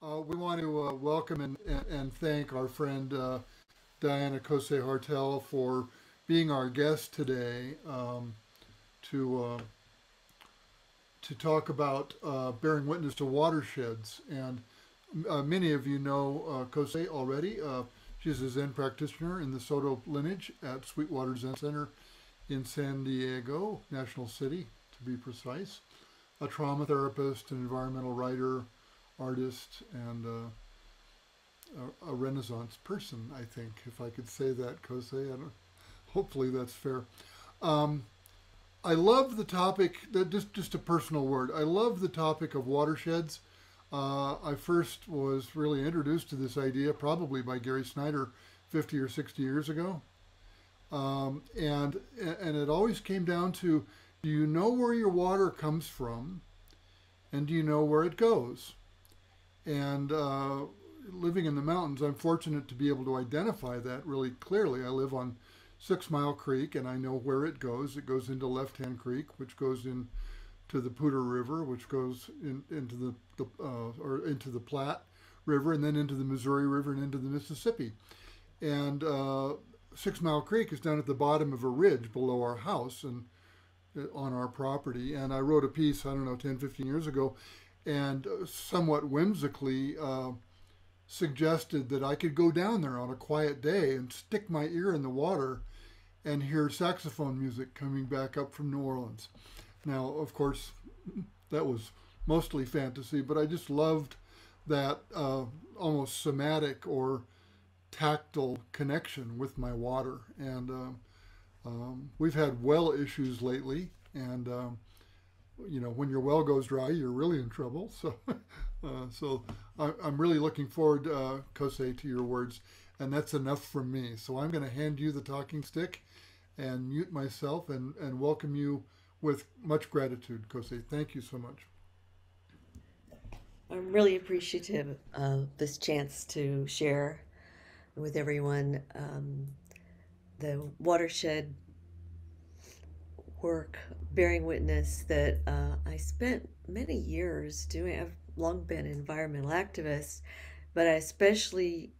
Uh, we want to uh, welcome and, and, thank our friend uh, Diana Kosei Hartel for being our guest today um, to uh, to talk about uh, bearing witness to watersheds. And uh, many of you know Kosei already. she's a Zen practitioner in the Soto lineage at Sweetwater Zen Center in San Diego, National City to be precise. A trauma therapist, an environmental writer, artist and uh, a, a, Renaissance person, I think, if I could say that, Kosei. hopefully that's fair. Um, I love the topic, that just, just a personal word. I love the topic of watersheds. Uh, I first was really introduced to this idea probably by Gary Snyder 50 or 60 years ago. Um, and, and it always came down to do you know where your water comes from? And do you know where it goes? And uh, living in the mountains, I'm fortunate to be able to identify that really clearly. I live on Six Mile Creek, and I know where it goes. It goes into Left Hand Creek, which goes in to the Poudre River, which goes in, into the, the uh, or into the Platte River, and then into the Missouri River and into the Mississippi. And uh, Six Mile Creek is down at the bottom of a ridge below our house and uh, on our property. And I wrote a piece, I don't know, 10, 15 years ago, and uh, somewhat whimsically uh, suggested that I could go down there on a quiet day and stick my ear in the water and hear saxophone music coming back up from New Orleans. Now, of course, that was mostly fantasy, but I just loved that uh, almost somatic or tactile connection with my water. And uh, um, we've had well issues lately, and um, you know, when your well goes dry, you're really in trouble. So, uh, so I, am really looking forward, uh, Kosei, to your words, and that's enough from me. So I'm going to hand you the talking stick, and mute myself, and and welcome you with much gratitude, Kosei. Thank you so much. I'm really appreciative of this chance to share with everyone um, the watershed work bearing witness that uh, I spent many years doing. I've long been an environmental activist, but I especially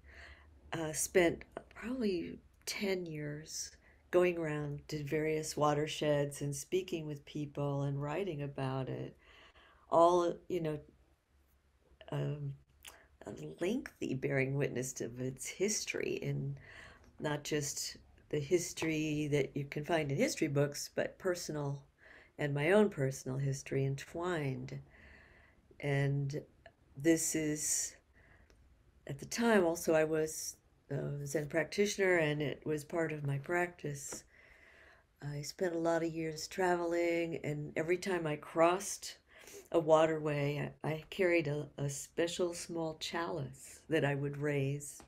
uh, spent probably 10 years going around to various watersheds and speaking with people and writing about it. All, you know, um, a lengthy bearing witness to its history and not just the history that you can find in history books, but personal and my own personal history entwined. And this is, at the time, also, I was a Zen practitioner and it was part of my practice. I spent a lot of years traveling, and every time I crossed a waterway, I, I carried a, a special small chalice that I would raise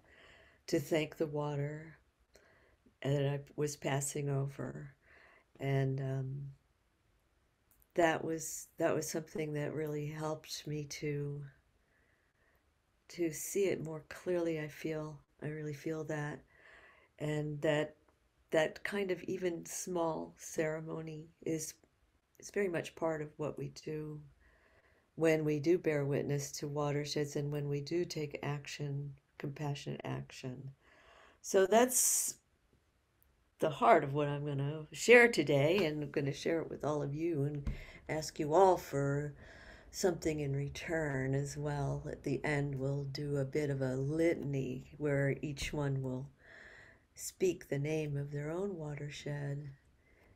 to thank the water that I was passing over, and um, that was that was something that really helped me to to see it more clearly. I feel I really feel that, and that that kind of even small ceremony is is very much part of what we do when we do bear witness to watersheds and when we do take action, compassionate action. So that's the heart of what I'm going to share today, and I'm going to share it with all of you and ask you all for something in return as well. At the end, we'll do a bit of a litany where each one will speak the name of their own watershed.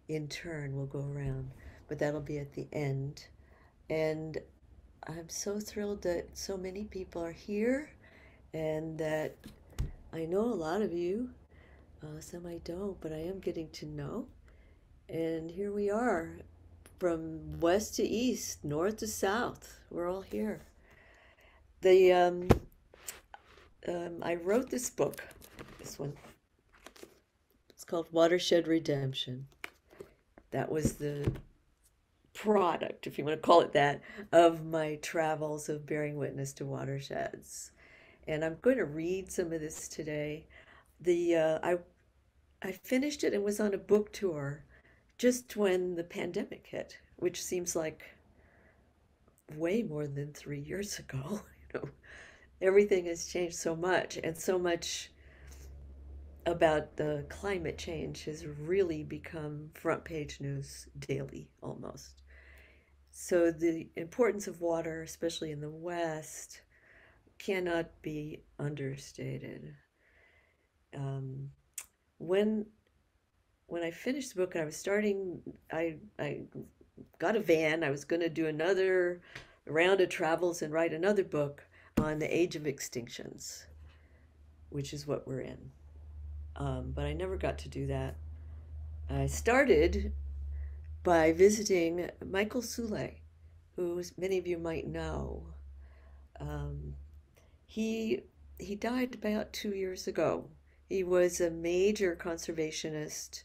In turn, we'll go around, but that'll be at the end. And I'm so thrilled that so many people are here and that I know a lot of you uh, some I don't, but I am getting to know. And here we are from west to east, north to south. We're all here. The um, um, I wrote this book, this one. It's called Watershed Redemption. That was the product, if you want to call it that, of my travels of bearing witness to watersheds. And I'm going to read some of this today. The uh, I I finished it and was on a book tour just when the pandemic hit, which seems like way more than three years ago. You know, everything has changed so much, and so much about the climate change has really become front page news daily almost. So the importance of water, especially in the West, cannot be understated. Um, when when I finished the book and I was starting, I I got a van. I was going to do another round of travels and write another book on the age of extinctions, which is what we're in. Um, but I never got to do that. I started by visiting Michael Soule, who many of you might know. Um, he he died about two years ago. He was a major conservationist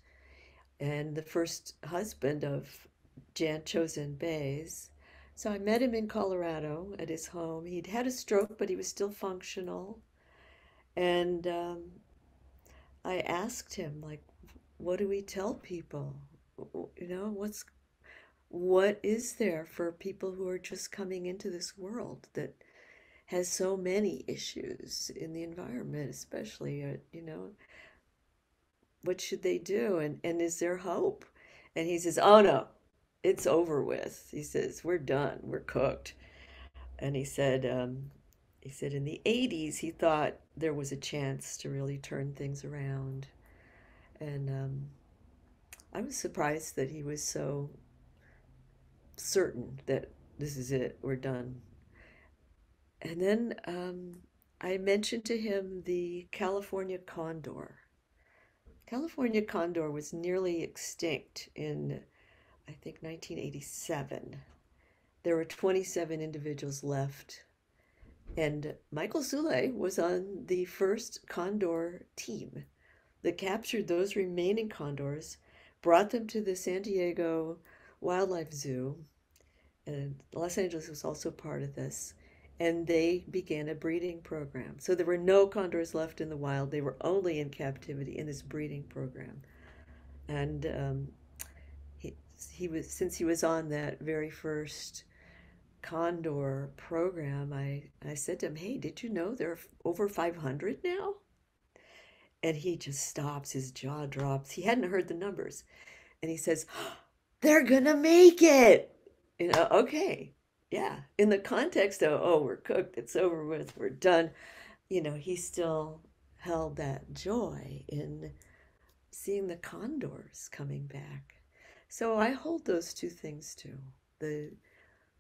and the first husband of Jan Chozen Bays. So I met him in Colorado at his home. He'd had a stroke, but he was still functional. And um, I asked him, like, what do we tell people? You know, what's what is there for people who are just coming into this world that has so many issues in the environment, especially, uh, you know, what should they do? And, and is there hope? And he says, oh no, it's over with. He says, we're done. We're cooked. And he said, um, he said in the 80s, he thought there was a chance to really turn things around. And um, I was surprised that he was so certain that this is it, we're done. And then um, I mentioned to him the California condor. California condor was nearly extinct in, I think, 1987. There were 27 individuals left. And Michael Soule was on the first condor team that captured those remaining condors, brought them to the San Diego Wildlife Zoo, and Los Angeles was also part of this and they began a breeding program. So there were no condors left in the wild. They were only in captivity in this breeding program. And um, he, he was since he was on that very first condor program, I, I said to him, Hey, did you know there are over 500 now? And he just stops, his jaw drops. He hadn't heard the numbers. And he says, They're gonna make it. You know, okay yeah, in the context of, oh, we're cooked, it's over with, we're done, you know, he still held that joy in seeing the condors coming back. So I hold those two things too. The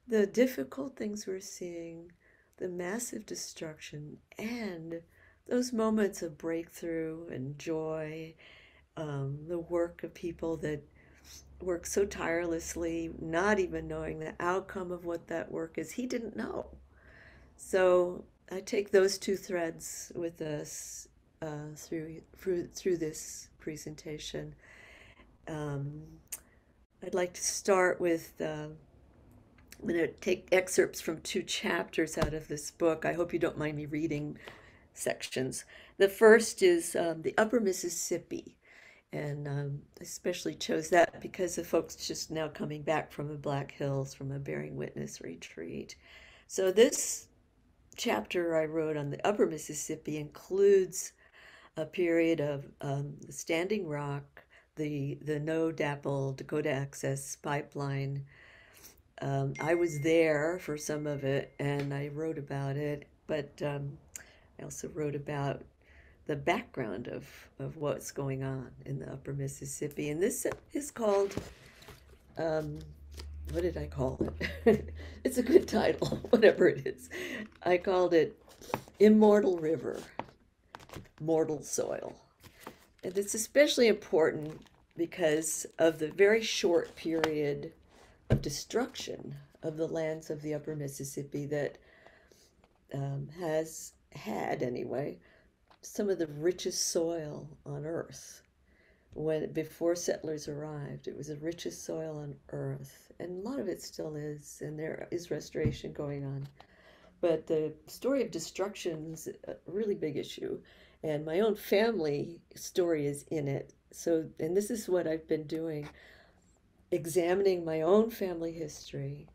the difficult things we're seeing, the massive destruction, and those moments of breakthrough and joy, um, the work of people that worked so tirelessly, not even knowing the outcome of what that work is. He didn't know. So I take those two threads with us uh, through, through through this presentation. Um, I'd like to start with. Uh, I'm going to take excerpts from two chapters out of this book. I hope you don't mind me reading sections. The first is um, the Upper Mississippi and um, especially chose that because of folks just now coming back from the Black Hills from a bearing witness retreat. So this chapter I wrote on the Upper Mississippi includes a period of um, Standing Rock, the the No DAPL Dakota Access Pipeline. Um, I was there for some of it, and I wrote about it. But um, I also wrote about the background of, of what's going on in the upper Mississippi. And this is called, um, what did I call it? it's a good title, whatever it is. I called it Immortal River, Mortal Soil. And it's especially important because of the very short period of destruction of the lands of the upper Mississippi that um, has had, anyway, some of the richest soil on earth. When before settlers arrived it was the richest soil on earth and a lot of it still is and there is restoration going on. But the story of destruction is a really big issue and my own family story is in it. So and this is what i've been doing examining my own family history.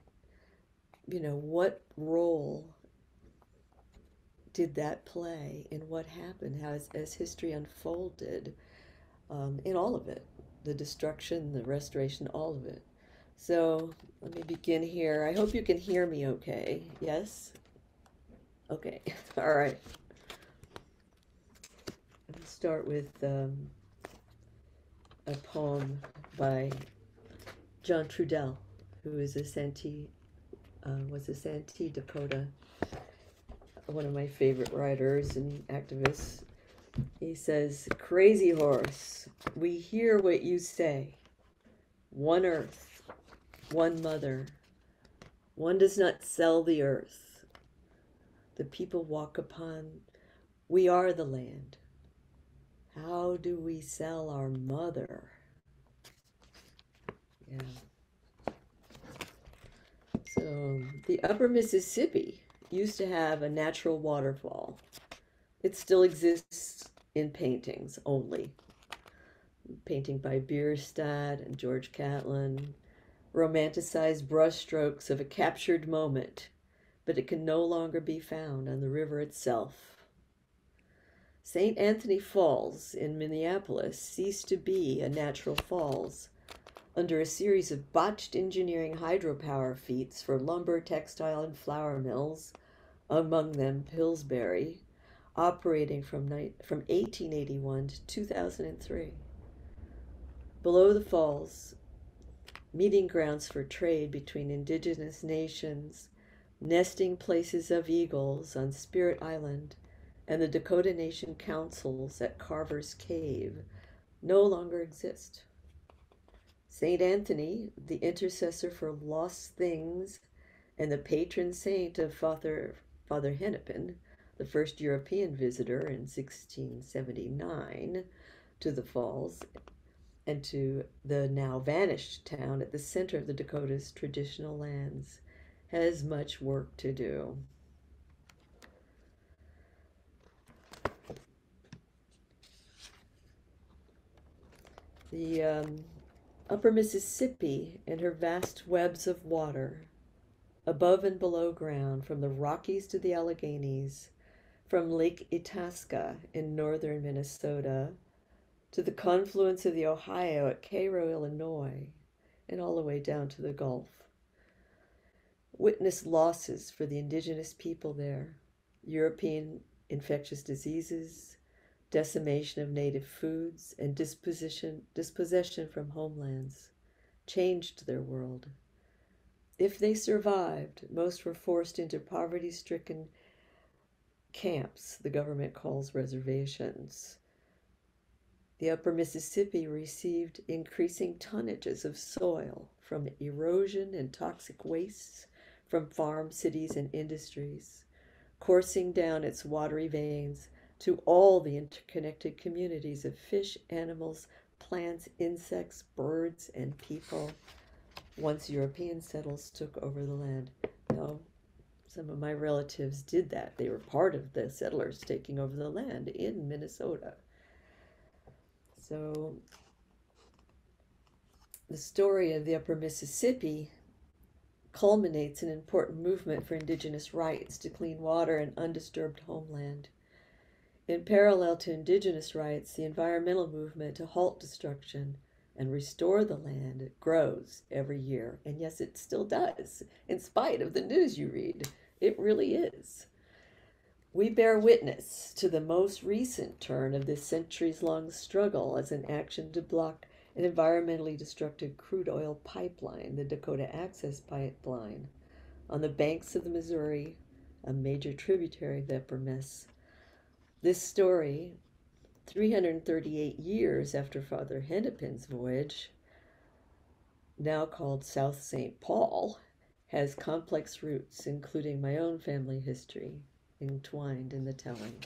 You know what role did that play and what happened as, as history unfolded um, in all of it the destruction, the restoration, all of it. So let me begin here. I hope you can hear me okay. Yes? Okay, all right. Let's start with um, a poem by John Trudell, who is a Santee, uh, was a Santee Dakota, one of my favorite writers and activists. He says, Crazy horse, we hear what you say. One earth, one mother. One does not sell the earth. The people walk upon, we are the land. How do we sell our mother? Yeah. So the upper Mississippi used to have a natural waterfall. It still exists in paintings only. Painting by Bierstadt and George Catlin, romanticized brushstrokes of a captured moment, but it can no longer be found on the river itself. St. Anthony Falls in Minneapolis ceased to be a natural falls under a series of botched engineering hydropower feats for lumber, textile, and flour mills, among them Pillsbury, operating from, from 1881 to 2003. Below the falls, meeting grounds for trade between indigenous nations, nesting places of eagles on Spirit Island, and the Dakota Nation councils at Carver's Cave no longer exist. St. Anthony, the intercessor for lost things and the patron saint of Father, Father Hennepin, the first European visitor in 1679 to the falls and to the now vanished town at the center of the Dakota's traditional lands, has much work to do. The um, upper Mississippi and her vast webs of water, above and below ground, from the Rockies to the Alleghanies, from Lake Itasca in northern Minnesota to the confluence of the Ohio at Cairo, Illinois, and all the way down to the Gulf. Witness losses for the indigenous people there, European infectious diseases, decimation of native foods, and disposition, dispossession from homelands changed their world. If they survived, most were forced into poverty stricken camps the government calls reservations. The upper Mississippi received increasing tonnages of soil from erosion and toxic wastes from farm cities and industries, coursing down its watery veins to all the interconnected communities of fish, animals, plants, insects, birds, and people once European settlers took over the land. Now, some of my relatives did that. They were part of the settlers taking over the land in Minnesota. So, the story of the Upper Mississippi culminates an important movement for indigenous rights to clean water and undisturbed homeland. In parallel to indigenous rights, the environmental movement to halt destruction and restore the land it grows every year. And yes, it still does, in spite of the news you read. It really is. We bear witness to the most recent turn of this centuries long struggle as an action to block an environmentally destructive crude oil pipeline, the Dakota Access Pipeline, on the banks of the Missouri, a major tributary of the. This story, 338 years after Father Hennepin's voyage, now called South St. Paul, has complex roots, including my own family history, entwined in the telling.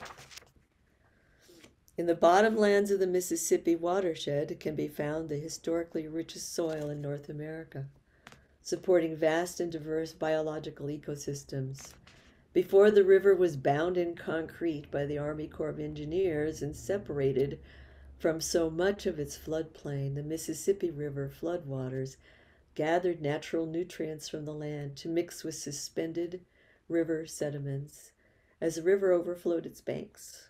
In the bottomlands of the Mississippi watershed can be found the historically richest soil in North America, supporting vast and diverse biological ecosystems. Before the river was bound in concrete by the Army Corps of Engineers and separated from so much of its floodplain, the Mississippi River floodwaters gathered natural nutrients from the land to mix with suspended river sediments As the river overflowed its banks,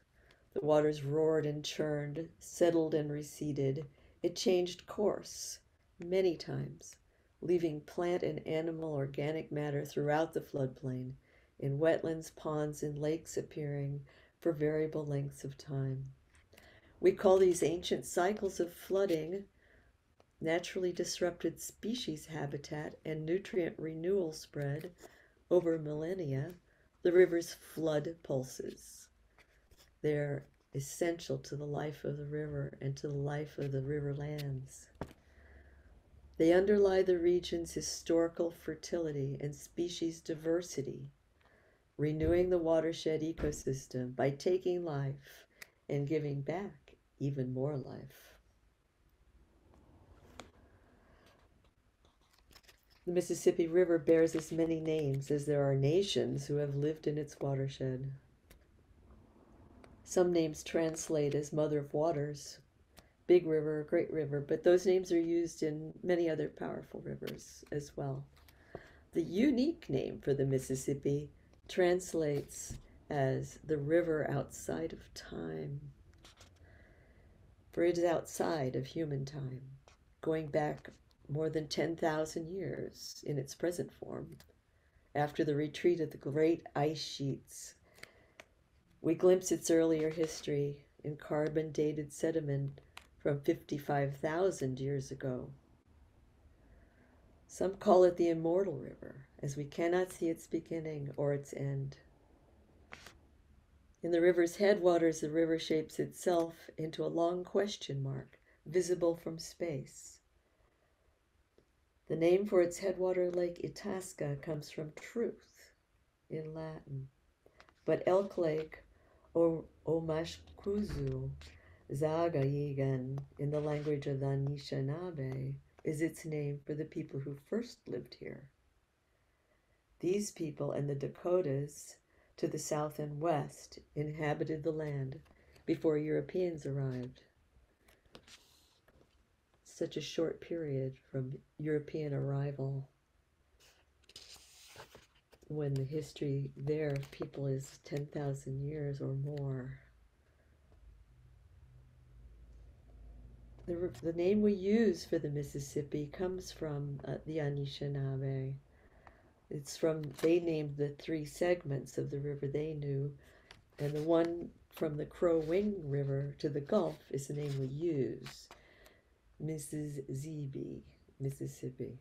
the waters roared and churned, settled and receded. It changed course many times, leaving plant and animal organic matter throughout the floodplain, in wetlands, ponds, and lakes appearing for variable lengths of time. We call these ancient cycles of flooding naturally disrupted species habitat and nutrient renewal spread over millennia, the river's flood pulses. They're essential to the life of the river and to the life of the river lands. They underlie the region's historical fertility and species diversity, renewing the watershed ecosystem by taking life and giving back even more life. The Mississippi River bears as many names as there are nations who have lived in its watershed. Some names translate as Mother of Waters, Big River, Great River, but those names are used in many other powerful rivers as well. The unique name for the Mississippi translates as the river outside of time, for it is outside of human time, going back more than 10,000 years in its present form. After the retreat of the great ice sheets, we glimpse its earlier history in carbon dated sediment from 55,000 years ago. Some call it the immortal river, as we cannot see its beginning or its end. In the river's headwaters, the river shapes itself into a long question mark, visible from space. The name for its headwater lake Itasca comes from truth in Latin, but Elk Lake or Omashkuzu Zagayigan in the language of the Anishinaabe is its name for the people who first lived here. These people and the Dakotas to the south and west inhabited the land before Europeans arrived such a short period from European arrival when the history there of people is 10,000 years or more. The, the name we use for the Mississippi comes from uh, the Anishinaabe. It's from, they named the three segments of the river they knew, and the one from the Crow Wing River to the Gulf is the name we use. Mrs. Zebe, Mississippi.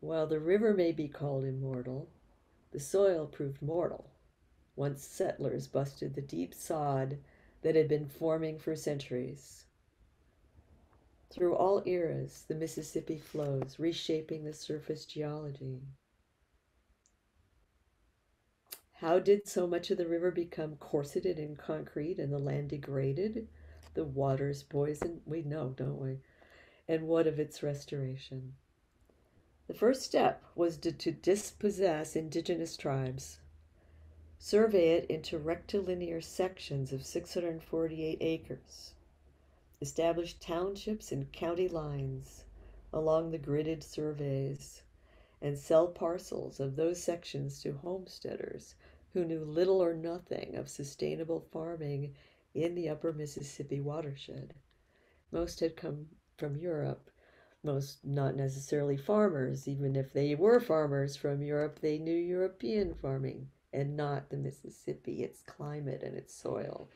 While the river may be called immortal, the soil proved mortal once settlers busted the deep sod that had been forming for centuries. Through all eras, the Mississippi flows, reshaping the surface geology. How did so much of the river become corseted in concrete and the land degraded? the waters poisoned? We know, don't we? And what of its restoration? The first step was to, to dispossess indigenous tribes, survey it into rectilinear sections of 648 acres, establish townships and county lines along the gridded surveys, and sell parcels of those sections to homesteaders who knew little or nothing of sustainable farming in the upper Mississippi watershed. Most had come from Europe, most not necessarily farmers. Even if they were farmers from Europe, they knew European farming and not the Mississippi, its climate and its soil.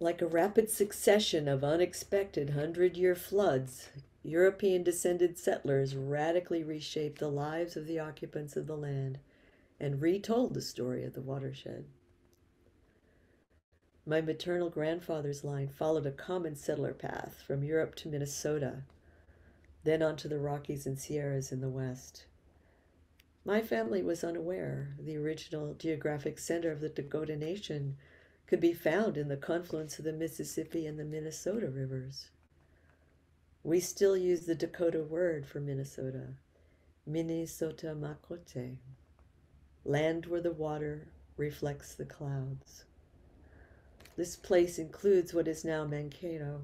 Like a rapid succession of unexpected hundred year floods, European descended settlers radically reshaped the lives of the occupants of the land and retold the story of the watershed. My maternal grandfather's line followed a common settler path from Europe to Minnesota, then on to the Rockies and Sierras in the west. My family was unaware the original geographic center of the Dakota Nation could be found in the confluence of the Mississippi and the Minnesota rivers. We still use the Dakota word for Minnesota, Minnesota Makote land where the water reflects the clouds. This place includes what is now Mankato,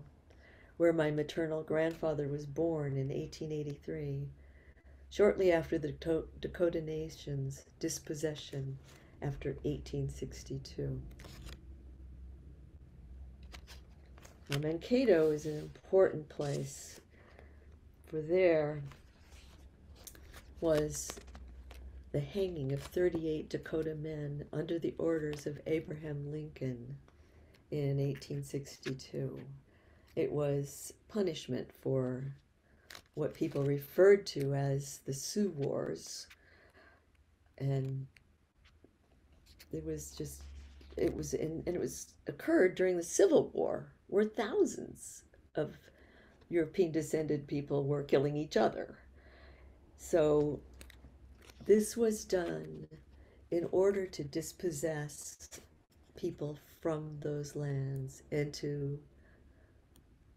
where my maternal grandfather was born in 1883 shortly after the Dakota Nation's dispossession after 1862. Now, Mankato is an important place, for there was the hanging of 38 Dakota men under the orders of Abraham Lincoln in 1862. It was punishment for what people referred to as the Sioux Wars. And it was just, it was in, and it was occurred during the Civil War, where thousands of European descended people were killing each other. So this was done in order to dispossess people from those lands and to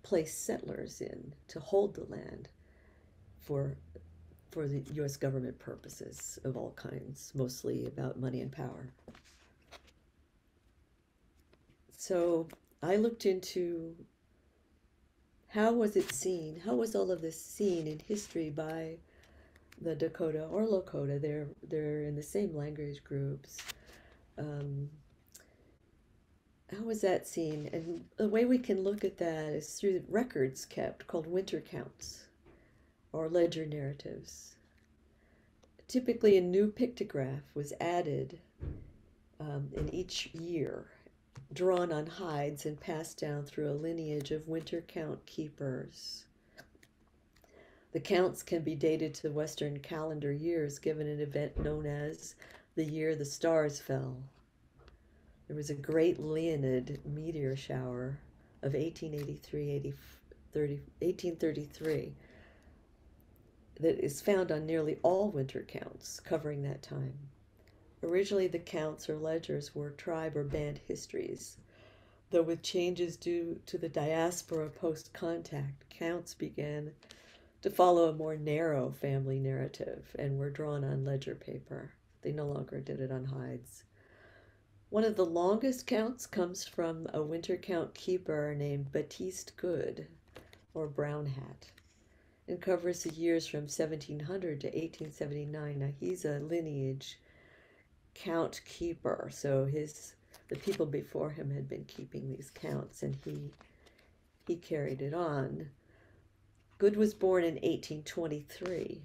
place settlers in to hold the land for for the US government purposes of all kinds, mostly about money and power. So I looked into how was it seen? How was all of this seen in history by the Dakota or Lakota? They're they're in the same language groups. Um, how was that seen? And the way we can look at that is through records kept called winter counts or ledger narratives. Typically, a new pictograph was added um, in each year, drawn on hides and passed down through a lineage of winter count keepers. The counts can be dated to the Western calendar years given an event known as the year the stars fell. There was a great Leonid meteor shower of 1883 30, 1833 that is found on nearly all winter counts covering that time. Originally, the counts or ledgers were tribe or band histories, though with changes due to the diaspora post contact, counts began to follow a more narrow family narrative and were drawn on ledger paper. They no longer did it on hides. One of the longest counts comes from a winter count keeper named Baptiste Good, or Brown Hat, and covers the years from 1700 to 1879. Now he's a lineage count keeper, so his the people before him had been keeping these counts, and he he carried it on. Good was born in 1823,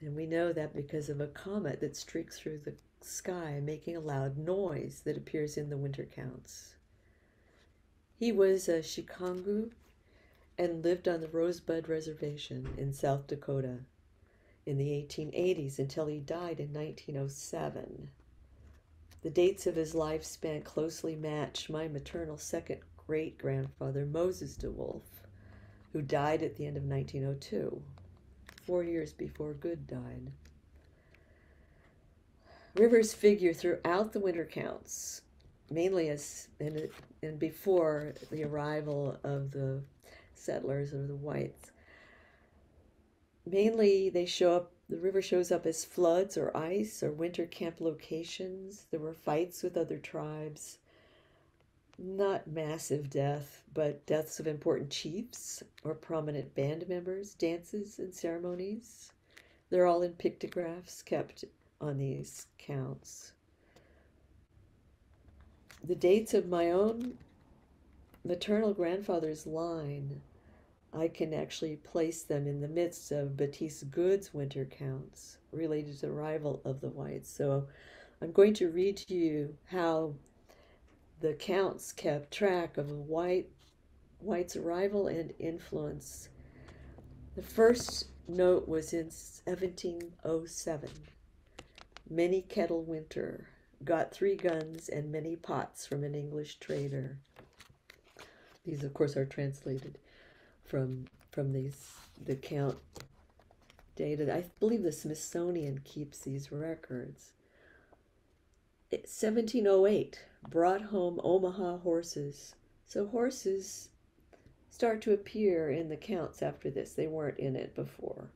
and we know that because of a comet that streaked through the sky making a loud noise that appears in the winter counts. He was a Sicangu and lived on the Rosebud Reservation in South Dakota in the 1880s until he died in 1907. The dates of his lifespan closely match my maternal second great grandfather, Moses DeWolf, who died at the end of 1902, four years before Good died. Rivers figure throughout the winter counts, mainly as and, before the arrival of the settlers or the whites. Mainly, they show up. The river shows up as floods or ice or winter camp locations. There were fights with other tribes. Not massive death, but deaths of important chiefs or prominent band members, dances, and ceremonies. They're all in pictographs kept on these counts. The dates of my own maternal grandfather's line, I can actually place them in the midst of Baptiste Good's winter counts related to the arrival of the whites. So I'm going to read to you how the counts kept track of white white's arrival and influence. The first note was in 1707. Many kettle winter, got three guns and many pots from an English trader. These, of course, are translated from from these the count data. I believe the Smithsonian keeps these records. 1708 brought home Omaha horses. So horses start to appear in the counts after this. They weren't in it before.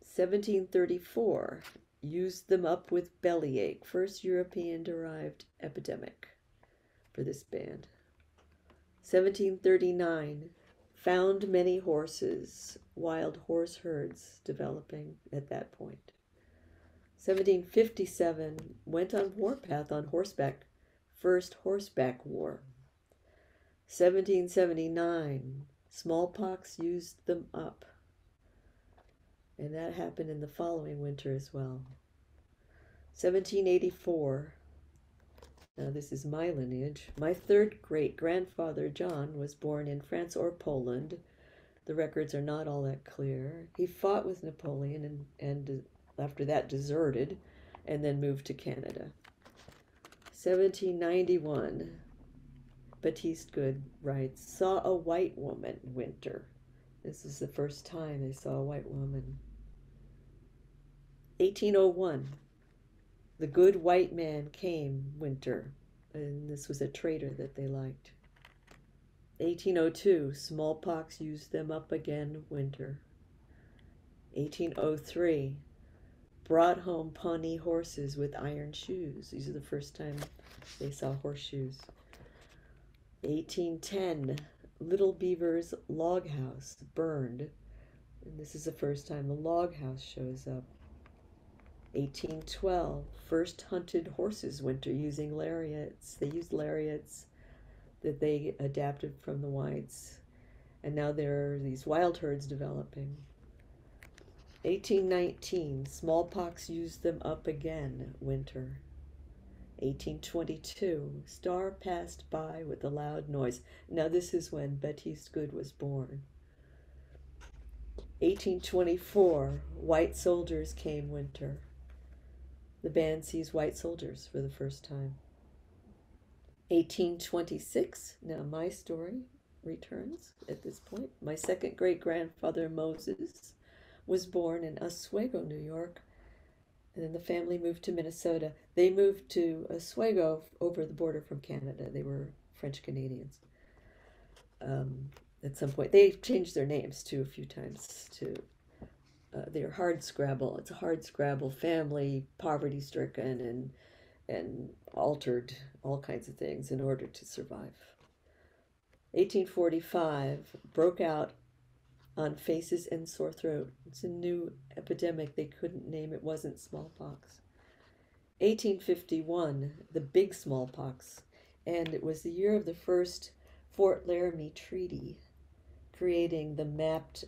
1734 used them up with bellyache, first European derived epidemic for this band. 1739, found many horses, wild horse herds developing at that point. 1757 went on warpath on horseback, first horseback war. 1779 smallpox used them up. And that happened in the following winter as well. 1784 now, this is my lineage. My third great grandfather, John, was born in France or Poland. The records are not all that clear. He fought with Napoleon and, and uh, after that deserted and then moved to Canada. 1791, Baptiste Good writes, saw a white woman winter. This is the first time they saw a white woman. 1801, the good white man came winter, and this was a trader that they liked. 1802, smallpox used them up again winter. 1803, brought home Pawnee horses with iron shoes. These are the first time they saw horseshoes. 1810, Little Beaver's log house burned. And this is the first time the log house shows up. 1812, first hunted horses winter using lariats. They used lariats that they adapted from the whites. And now there are these wild herds developing. 1819, smallpox used them up again winter. 1822, star passed by with a loud noise. Now this is when Baptiste Good was born. 1824, white soldiers came winter. The band sees white soldiers for the first time. 1826, now my story returns at this point. My second great grandfather, Moses, was born in Oswego, New York, and then the family moved to Minnesota. They moved to Oswego over the border from Canada. They were French Canadians. Um, at some point, they changed their names too a few times to uh, they're hard scrabble. It's a hard scrabble family, poverty stricken and and altered all kinds of things in order to survive. 1845 broke out on faces and sore throat. It's a new epidemic. They couldn't name it wasn't smallpox. 1851, the big smallpox, and it was the year of the first Fort Laramie Treaty, creating the mapped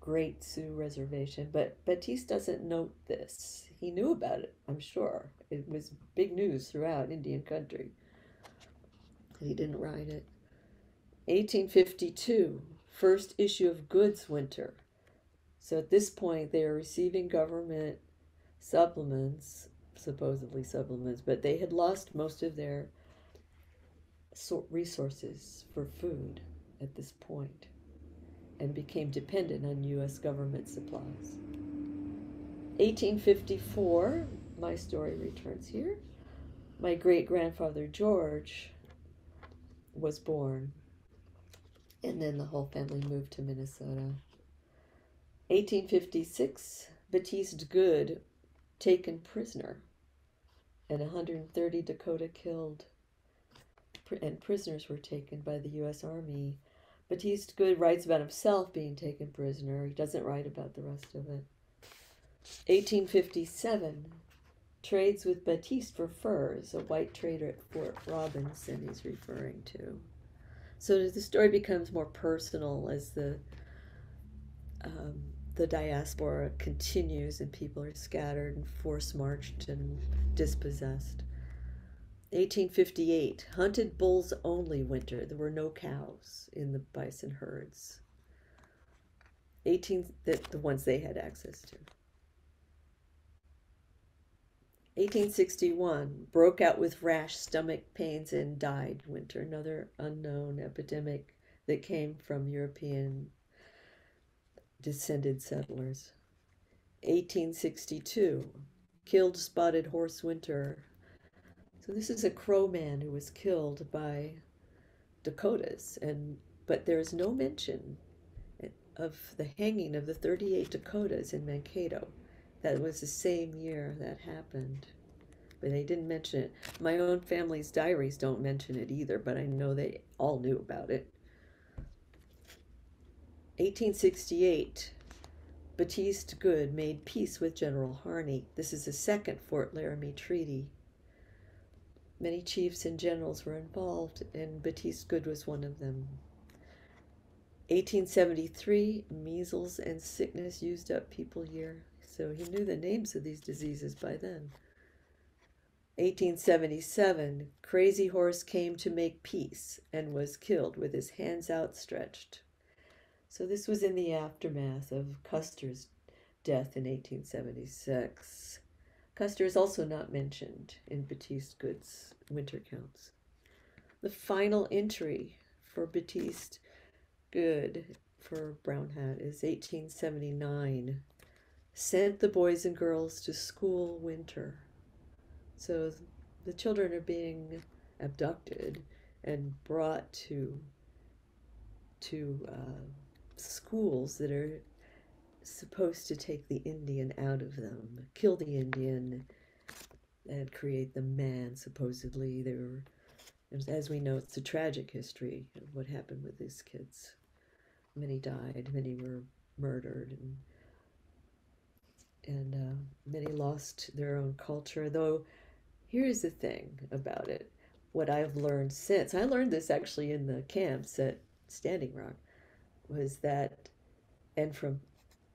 Great Sioux Reservation, but Baptiste doesn't note this. He knew about it, I'm sure. It was big news throughout Indian country. He didn't write it. 1852, first issue of Goods Winter. So at this point, they are receiving government supplements, supposedly supplements, but they had lost most of their resources for food at this point and became dependent on U.S. government supplies. 1854, my story returns here. My great grandfather George was born, and then the whole family moved to Minnesota. 1856, Baptiste Good taken prisoner, and 130 Dakota killed, and prisoners were taken by the U.S. Army Baptiste Good writes about himself being taken prisoner. He doesn't write about the rest of it. 1857 trades with Baptiste for furs, a white trader at Fort Robinson he's referring to. So the story becomes more personal as the um, the diaspora continues and people are scattered and force marched and dispossessed. 1858, hunted bulls only winter. There were no cows in the bison herds. 18, the, the ones they had access to. 1861, broke out with rash, stomach pains, and died winter. Another unknown epidemic that came from European descended settlers. 1862, killed spotted horse winter so this is a Crow man who was killed by Dakotas, and but there is no mention of the hanging of the 38 Dakotas in Mankato. That was the same year that happened. But they didn't mention it. My own family's diaries don't mention it either, but I know they all knew about it. 1868, Baptiste Good made peace with General Harney. This is the second Fort Laramie Treaty. Many chiefs and generals were involved, and Baptiste Good was one of them. 1873, measles and sickness used up people year. So he knew the names of these diseases by then. 1877, Crazy Horse came to make peace and was killed with his hands outstretched. So this was in the aftermath of Custer's death in 1876. Custer is also not mentioned in Baptiste Good's winter counts. The final entry for Baptiste Good for Brown Hat is 1879. Sent the boys and girls to school winter. So the children are being abducted and brought to to uh, schools that are supposed to take the Indian out of them, kill the Indian, and create the man. Supposedly, there were, as we know, it's a tragic history of what happened with these kids. Many died, many were murdered, and and uh, many lost their own culture. Though, here's the thing about it: what I've learned since I learned this actually in the camps at Standing Rock was that, and from,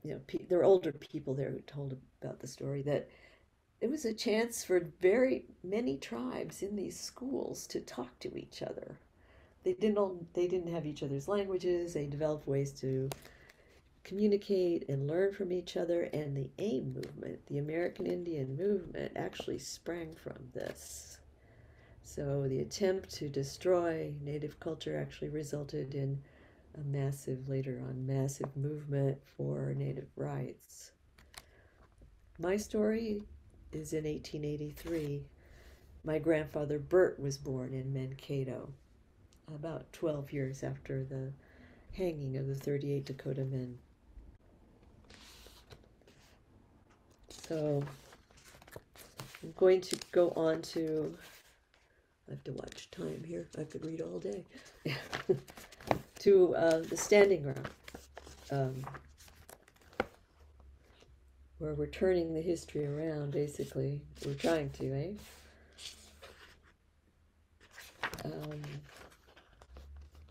you know, there were older people there who told about the story that it was a chance for very many tribes in these schools to talk to each other. They didn't all, they didn't have each other's languages. They developed ways to communicate and learn from each other. And the AIM movement, the American Indian movement, actually sprang from this. So the attempt to destroy native culture actually resulted in a massive, later on, massive movement for native rights. My story is in 1883. My grandfather Bert was born in Mankato, about 12 years after the hanging of the 38 Dakota men. So I'm going to go on to, I have to watch time here. I could read all day. to uh, the Standing ground, um, where we're turning the history around, basically. We're trying to, eh? Um,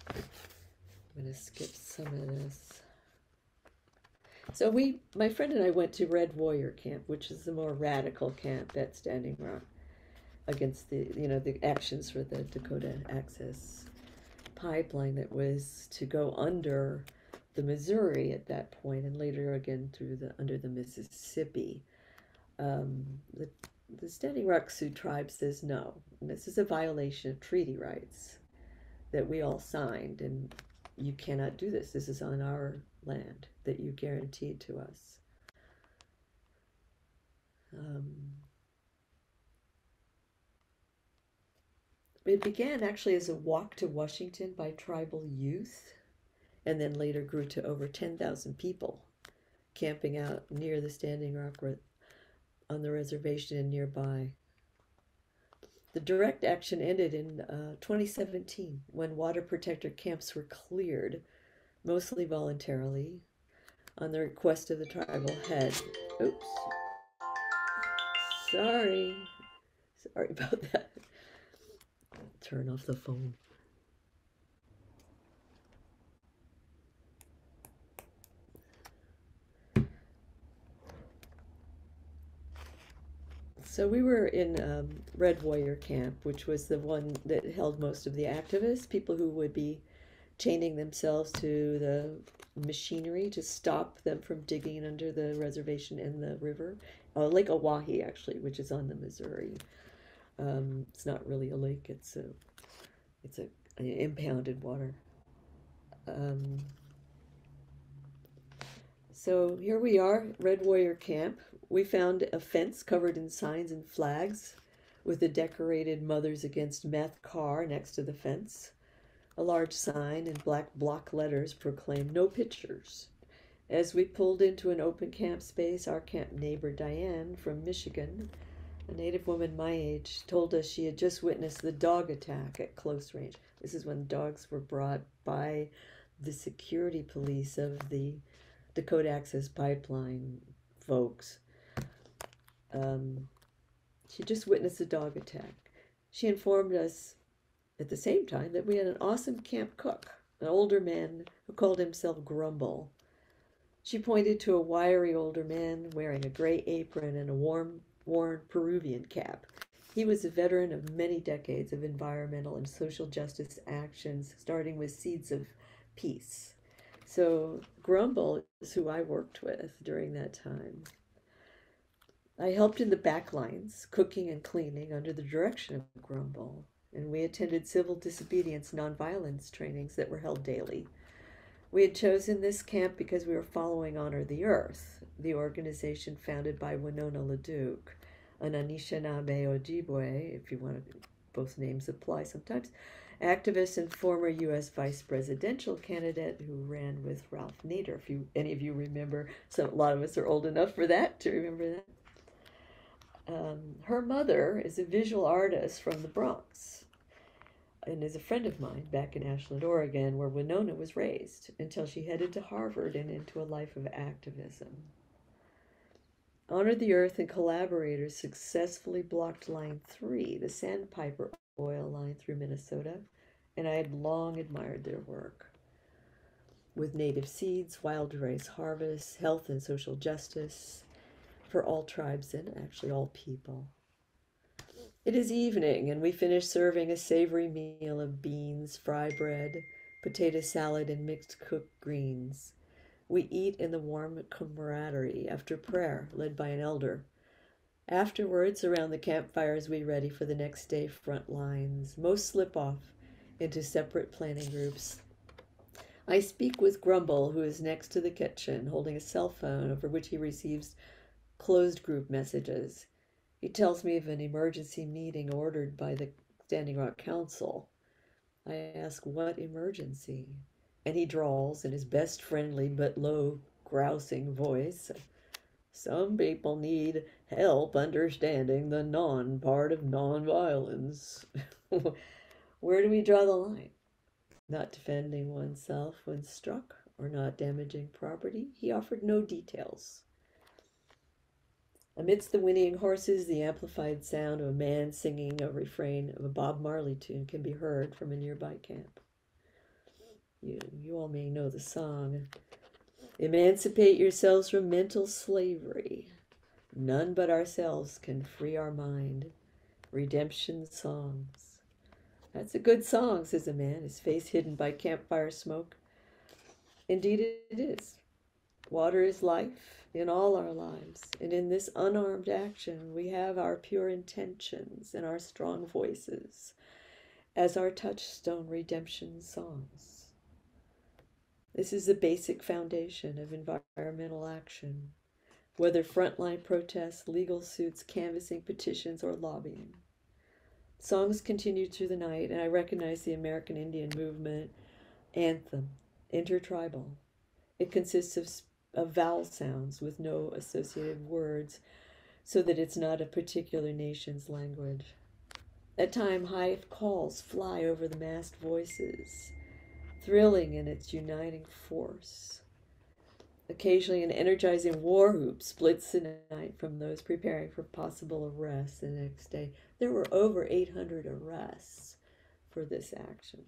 I'm going to skip some of this. So we, my friend and I went to Red Warrior Camp, which is the more radical camp at Standing Rock, against the, you know, the actions for the Dakota Access pipeline that was to go under the Missouri at that point, and later again through the under the Mississippi. Um, the the Standing Rock Sioux tribe says no. This is a violation of treaty rights that we all signed, and you cannot do this. This is on our land that you guaranteed to us. Um, It began actually as a walk to Washington by tribal youth, and then later grew to over 10,000 people camping out near the Standing Rock on the reservation and nearby. The direct action ended in uh, 2017 when water protector camps were cleared, mostly voluntarily, on the request of the tribal head. Oops. Sorry. Sorry about that turn off the phone. So we were in um, Red Warrior Camp, which was the one that held most of the activists, people who would be chaining themselves to the machinery to stop them from digging under the reservation in the river, uh, Lake Oahe actually, which is on the Missouri. Um, it's not really a lake. It's a it's a, a impounded water. Um, so here we are, Red Warrior Camp. We found a fence covered in signs and flags with a decorated Mothers Against Meth car next to the fence. A large sign in black block letters proclaimed no pictures. As we pulled into an open camp space, our camp neighbor Diane from Michigan a native woman my age told us she had just witnessed the dog attack at close range. This is when dogs were brought by the security police of the Dakota Access Pipeline folks. Um, she just witnessed a dog attack. She informed us at the same time that we had an awesome camp cook, an older man who called himself Grumble. She pointed to a wiry older man wearing a gray apron and a warm, worn Peruvian cap. He was a veteran of many decades of environmental and social justice actions, starting with Seeds of Peace. So, Grumble is who I worked with during that time. I helped in the back lines, cooking and cleaning under the direction of Grumble, and we attended civil disobedience nonviolence trainings that were held daily. We had chosen this camp because we were following Honor the Earth, the organization founded by Winona LaDuke, an Anishinaabe Ojibwe, if you want to, both names apply sometimes, activist and former U.S. vice presidential candidate who ran with Ralph Nader. If you any of you remember, so a lot of us are old enough for that to remember that. Um, her mother is a visual artist from the Bronx and is a friend of mine back in Ashland, Oregon, where Winona was raised until she headed to Harvard and into a life of activism. Honor the Earth and collaborators successfully blocked Line 3, the Sandpiper oil line through Minnesota, and I had long admired their work. With native seeds, wild rice harvests, health and social justice, for all tribes and actually all people. It is evening, and we finish serving a savory meal of beans, fry bread, potato salad, and mixed cooked greens. We eat in the warm camaraderie after prayer, led by an elder. Afterwards, around the campfires, we ready for the next day front lines. Most slip off into separate planning groups. I speak with Grumble, who is next to the kitchen, holding a cell phone over which he receives closed group messages. He tells me of an emergency meeting ordered by the Standing Rock Council. I ask, What emergency? And he drawls in his best friendly but low, grousing voice. Some people need help understanding the non part of nonviolence. Where do we draw the line? Not defending oneself when struck or not damaging property? He offered no details. Amidst the whinnying horses, the amplified sound of a man singing a refrain of a Bob Marley tune can be heard from a nearby camp. You, you all may know the song. Emancipate yourselves from mental slavery. None but ourselves can free our mind. Redemption songs. That's a good song, says a man, his face hidden by campfire smoke. Indeed, it is. Water is life in all our lives. And in this unarmed action, we have our pure intentions and our strong voices as our touchstone redemption songs. This is the basic foundation of environmental action, whether frontline protests, legal suits, canvassing petitions, or lobbying. Songs continue through the night, and I recognize the American Indian movement anthem, intertribal. It consists of of vowel sounds with no associated words, so that it's not a particular nation's language. At times, high calls fly over the massed voices, thrilling in its uniting force. Occasionally, an energizing war whoop splits the night from those preparing for possible arrests the next day. There were over 800 arrests for this action.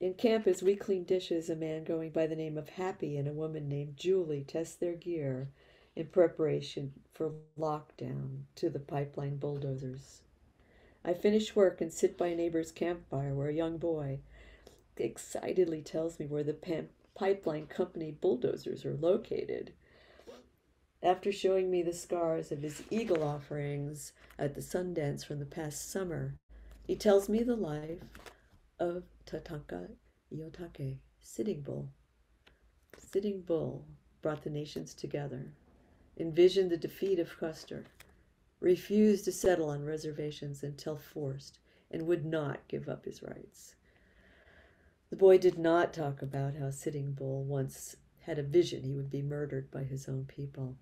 In camp, as we clean dishes, a man going by the name of Happy and a woman named Julie test their gear in preparation for lockdown to the pipeline bulldozers. I finish work and sit by a neighbor's campfire where a young boy excitedly tells me where the pam- pipeline company bulldozers are located. After showing me the scars of his eagle offerings at the Sundance from the past summer, he tells me the life of Tatanka Iyotake, Sitting Bull. Sitting Bull brought the nations together, envisioned the defeat of Custer, refused to settle on reservations until forced, and would not give up his rights. The boy did not talk about how Sitting Bull once had a vision he would be murdered by his own people.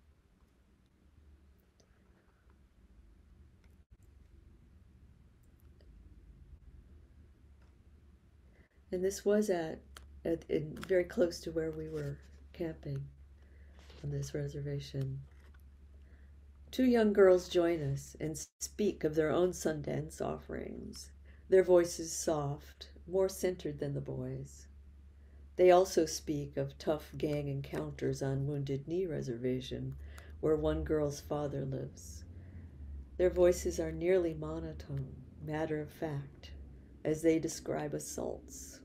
And this was at at, in, very close to where we were camping on this reservation. Two young girls join us and speak of their own Sundance offerings, their voices soft, more centered than the boys. They also speak of tough gang encounters on Wounded Knee Reservation, where one girl's father lives. Their voices are nearly monotone, matter of fact, as they describe assaults.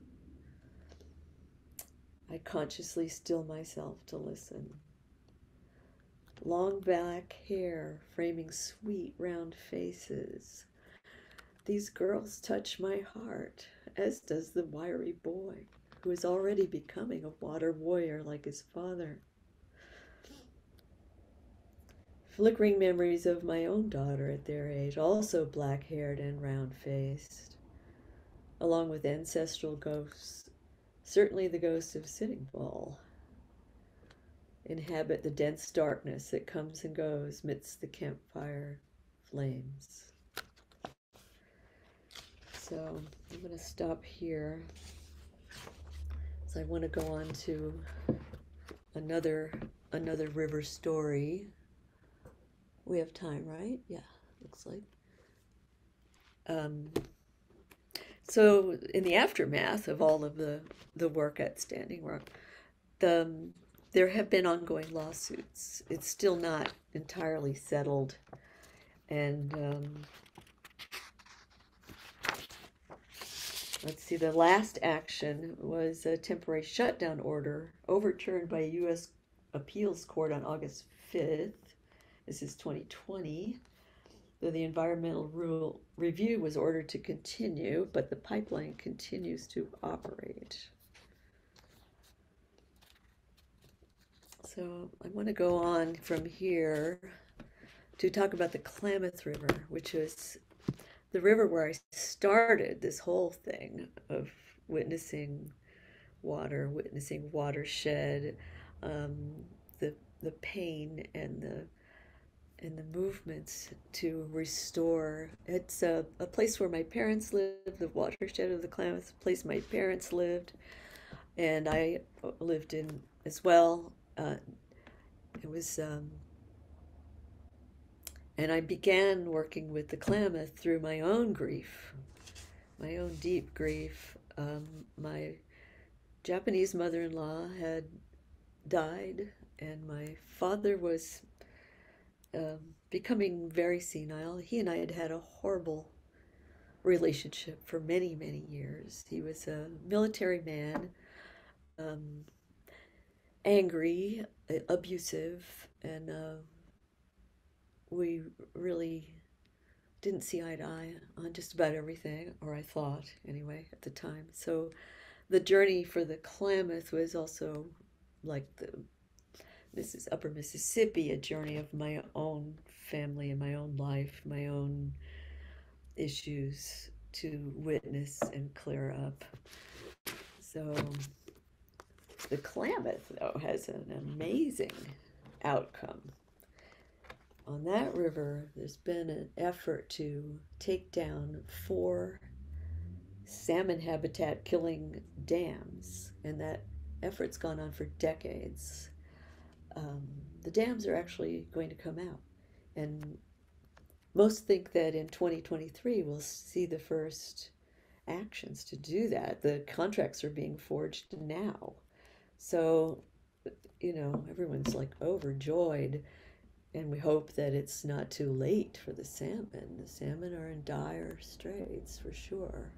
I consciously still myself to listen. Long black hair framing sweet round faces. These girls touch my heart, as does the wiry boy, who is already becoming a water warrior like his father. Flickering memories of my own daughter at their age, also black haired and round faced, along with ancestral ghosts, certainly the ghost of Sitting Bull, inhabit the dense darkness that comes and goes midst the campfire flames. So I'm going to stop here. So I want to go on to another another river story. We have time, right? Yeah, looks like. Um, so, in the aftermath of all of the, the work at Standing Rock, the, there have been ongoing lawsuits. It's still not entirely settled. And um, let's see, the last action was a temporary shutdown order overturned by a U.S. appeals court on August 5th. This is 2020. Though the environmental rule review was ordered to continue, but the pipeline continues to operate. So I want to go on from here to talk about the Klamath River, which is the river where I started this whole thing of witnessing water, witnessing watershed, um, the the pain and the and the movements to restore. It's a, a place where my parents lived, the watershed of the Klamath, place my parents lived, and I lived in as well. Uh, it was, um, and I began working with the Klamath through my own grief, my own deep grief. Um, my Japanese mother in law had died, and my father was um, becoming very senile. He and I had had a horrible relationship for many, many years. He was a military man, um, angry, abusive, and uh, we really didn't see eye to eye on just about everything, or I thought anyway at the time. So the journey for the Klamath was also like the this is Upper Mississippi, a journey of my own family and my own life, my own issues to witness and clear up. So the Klamath, though, has an amazing outcome. On that river, there's been an effort to take down four salmon habitat killing dams, and that effort's gone on for decades um, the dams are actually going to come out. And most think that in 2023 we'll see the first actions to do that. The contracts are being forged now. So, you know, everyone's like overjoyed. And we hope that it's not too late for the salmon. The salmon are in dire straits for sure.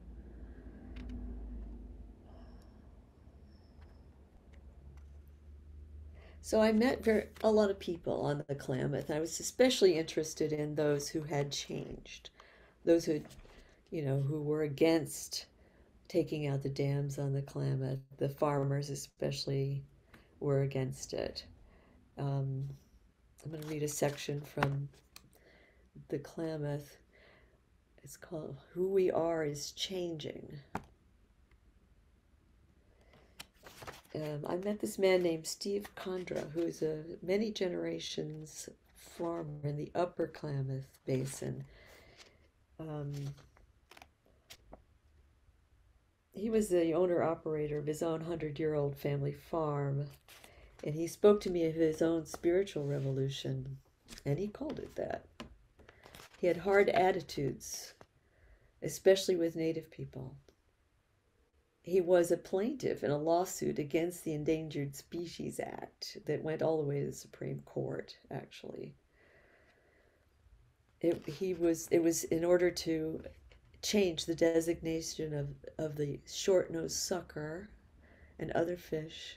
So I met very, a lot of people on the Klamath. I was especially interested in those who had changed, those who, you know, who were against taking out the dams on the Klamath. The farmers, especially, were against it. Um, I'm going to read a section from the Klamath. It's called Who We Are is Changing. Um, I met this man named Steve Kandra, who is a many generations farmer in the Upper Klamath Basin. Um, he was the owner operator of his own hundred year old family farm, and he spoke to me of his own spiritual revolution, and he called it that. He had hard attitudes, especially with Native people. He was a plaintiff in a lawsuit against the Endangered Species Act that went all the way to the Supreme Court, actually. It, he was it was in order to change the designation of, of the short-nosed sucker and other fish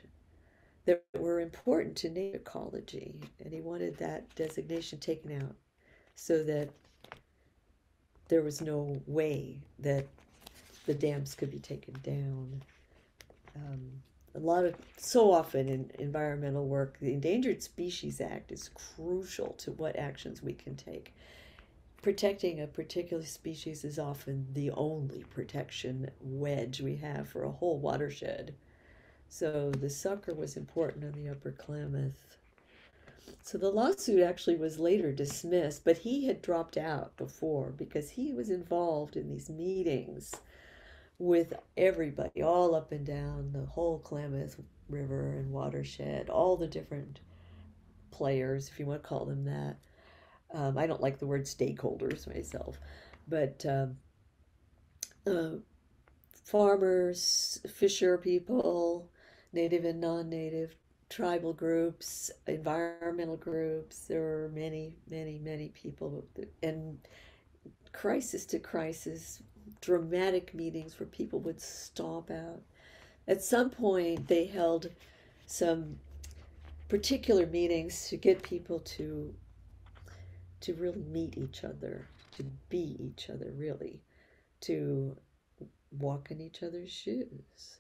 that were important to native ecology and he wanted that designation taken out so that there was no way that the dams could be taken down. Um, a lot of so often in environmental work, the Endangered Species Act is crucial to what actions we can take. Protecting a particular species is often the only protection wedge we have for a whole watershed. So the sucker was important on the Upper Klamath. So the lawsuit actually was later dismissed, but he had dropped out before because he was involved in these meetings with everybody all up and down the whole Klamath River and watershed, all the different players, if you want to call them that. Um, I don't like the word stakeholders myself, but um, uh, farmers, fisher people, native and non native, tribal groups, environmental groups. There were many, many, many people, and crisis to crisis, dramatic meetings where people would stomp out. At some point, they held some particular meetings to get people to to really meet each other, to be each other, really, to walk in each other's shoes.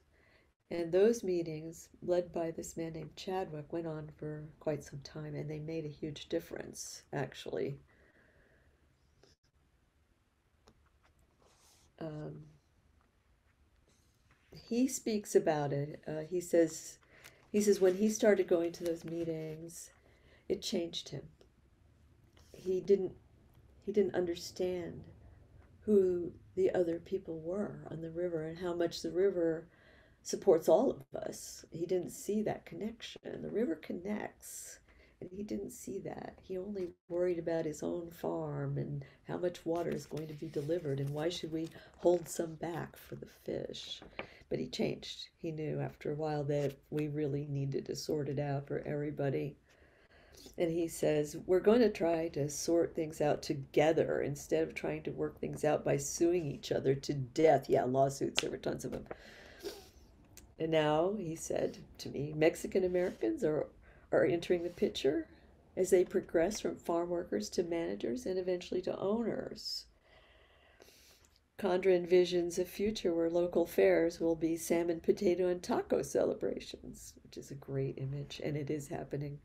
And those meetings, led by this man named Chadwick, went on for quite some time and they made a huge difference, actually. Um, he speaks about it. Uh, he says, he says when he started going to those meetings, it changed him. He didn't, he didn't understand who the other people were on the river and how much the river supports all of us. He didn't see that connection. The river connects and he didn't see that. He only worried about his own farm and how much water is going to be delivered and why should we hold some back for the fish. But he changed. He knew after a while that we really needed to sort it out for everybody. And he says, We're going to try to sort things out together instead of trying to work things out by suing each other to death. Yeah, lawsuits, there were tons of them. And now, he said to me, Mexican Americans are are entering the picture as they progress from farm workers to managers and eventually to owners. Kandra envisions a future where local fairs will be salmon, potato, and taco celebrations, which is a great image, and it is happening.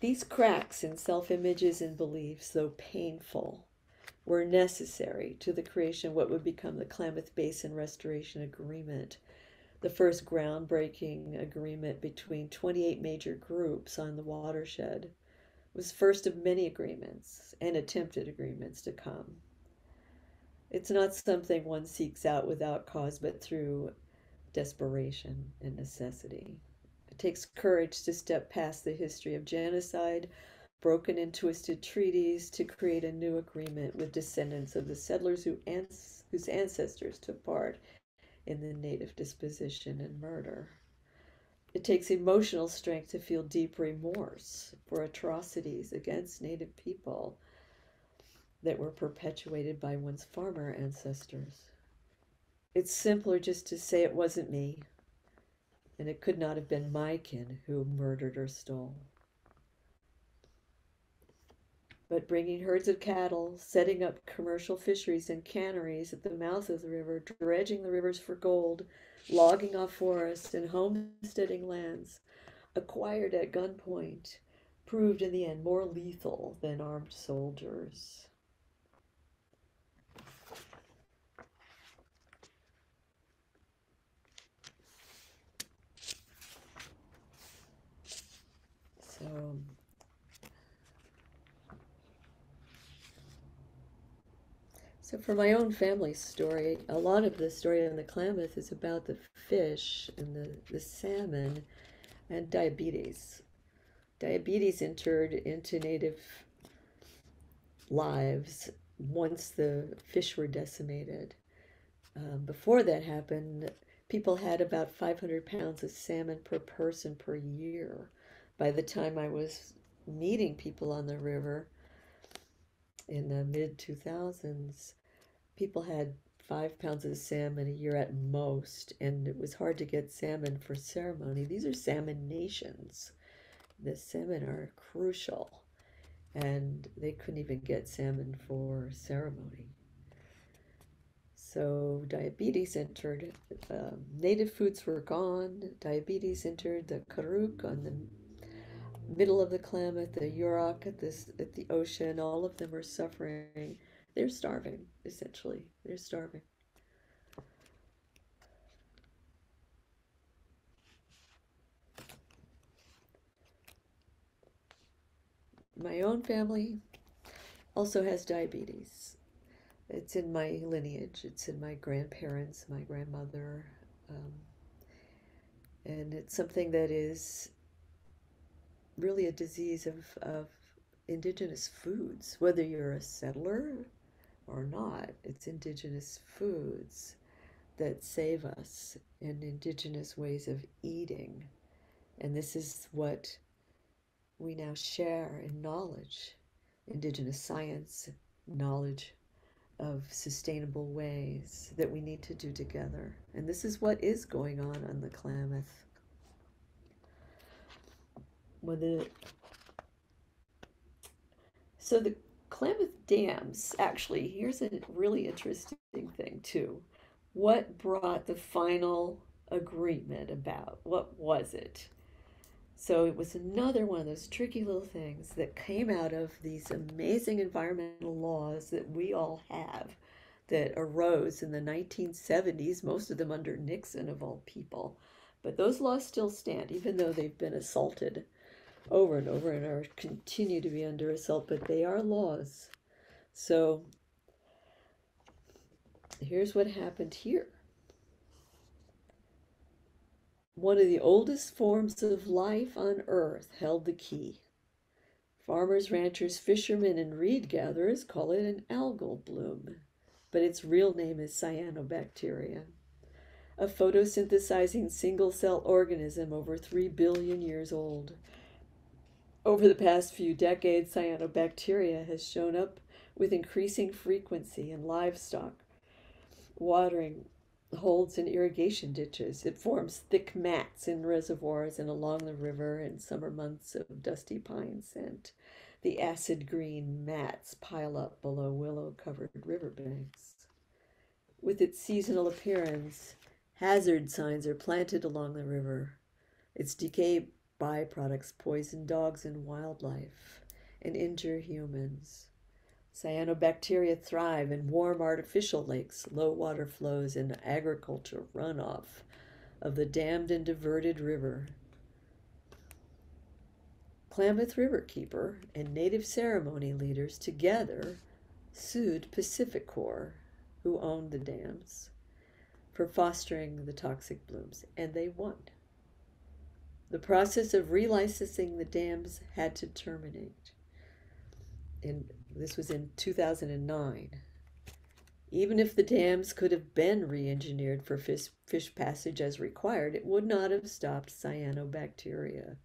These cracks in self images and beliefs, though painful, were necessary to the creation of what would become the Klamath Basin Restoration Agreement, the first groundbreaking agreement between 28 major groups on the watershed. It was first of many agreements and attempted agreements to come. It's not something one seeks out without cause, but through desperation and necessity. It takes courage to step past the history of genocide, broken and twisted treaties to create a new agreement with descendants of the settlers who ans- whose ancestors took part in the native disposition and murder. It takes emotional strength to feel deep remorse for atrocities against native people that were perpetuated by one's farmer ancestors. It's simpler just to say it wasn't me, and it could not have been my kin who murdered or stole but bringing herds of cattle, setting up commercial fisheries and canneries at the mouth of the river, dredging the rivers for gold, logging off forests and homesteading lands acquired at gunpoint proved in the end more lethal than armed soldiers. So So for my own family story, a lot of the story on the Klamath is about the fish and the, the salmon and diabetes. Diabetes entered into native lives once the fish were decimated. Um, before that happened, people had about 500 pounds of salmon per person per year. By the time I was meeting people on the river in the mid 2000s, people had five pounds of salmon a year at most, and it was hard to get salmon for ceremony. These are salmon nations. The salmon are crucial, and they couldn't even get salmon for ceremony. So diabetes entered. Um, native foods were gone. Diabetes entered the Karuk on the middle of the Klamath, the Yurok at this at the ocean. All of them are suffering. They're starving, essentially. They're starving. My own family also has diabetes. It's in my lineage. It's in my grandparents, my grandmother, um, and it's something that is really a disease of, of indigenous foods, whether you're a settler or not. It's indigenous foods that save us and indigenous ways of eating. And this is what we now share in knowledge, indigenous science, knowledge of sustainable ways that we need to do together. And this is what is going on on the Klamath when the so the Klamath dams actually here's a really interesting thing too. What brought the final agreement about? What was it? So it was another one of those tricky little things that came out of these amazing environmental laws that we all have that arose in the 1970s, most of them under Nixon, of all people. But those laws still stand, even though they've been assaulted over and over and are continue to be under assault, but they are laws. So here's what happened here. One of the oldest forms of life on earth held the key. Farmers, ranchers, fishermen, and reed gatherers call it an algal bloom, but its real name is cyanobacteria, a photosynthesizing single cell organism over 3 billion years old over the past few decades, cyanobacteria has shown up with increasing frequency in livestock, watering holes in irrigation ditches. It forms thick mats in reservoirs and along the river in summer months of dusty pine scent. The acid green mats pile up below willow covered riverbanks. With its seasonal appearance, hazard signs are planted along the river. Its decay byproducts poison dogs and wildlife and injure humans. Cyanobacteria thrive in warm artificial lakes, low water flows, and agriculture runoff of the dammed and diverted river. Klamath River Keeper and native ceremony leaders together sued PacifiCorp, who owned the dams, for fostering the toxic blooms, and they won. The process of relicensing the dams had to terminate. And this was in 2009. Even if the dams could have been re engineered for fish, fish passage as required, it would not have stopped cyanobacteria.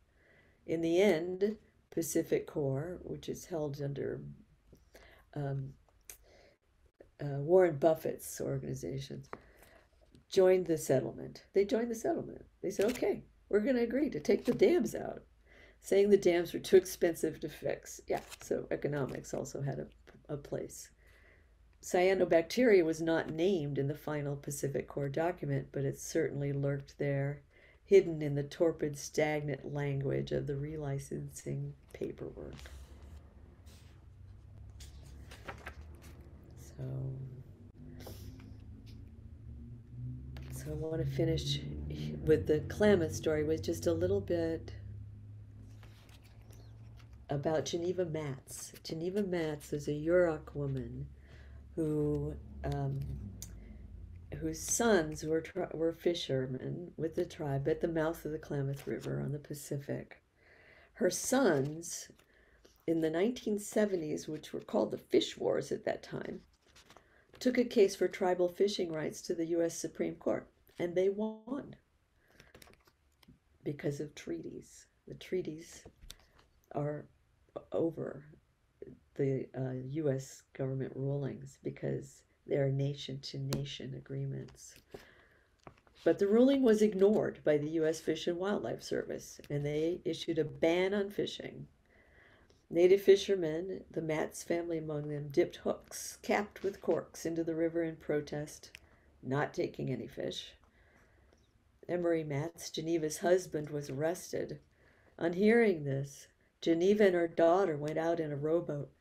In the end, PacifiCorp, which is held under um, uh, Warren Buffett's organization, joined the settlement. They joined the settlement. They said, okay, we're going to agree to take the dams out, saying the dams were too expensive to fix. Yeah, so economics also had a, a place. Cyanobacteria was not named in the final PacifiCorp document, but it certainly lurked there, hidden in the torpid, stagnant language of the relicensing paperwork. So, I want to finish with the Klamath story was just a little bit about Geneva Mattz. Geneva Mattz is a Yurok woman who um, whose sons were were fishermen with the tribe at the mouth of the Klamath River on the Pacific. Her sons in the 1970s, which were called the Fish Wars at that time, took a case for tribal fishing rights to the U.S. Supreme Court, and they won because of treaties. The treaties are over the uh, U.S. government rulings because they are nation to nation agreements. But the ruling was ignored by the U.S. Fish and Wildlife Service, and they issued a ban on fishing Native fishermen, the Mattz family among them, dipped hooks capped with corks into the river in protest, not taking any fish. Emery Mattz, Geneva's husband, was arrested. On hearing this, Geneva and her daughter went out in a rowboat.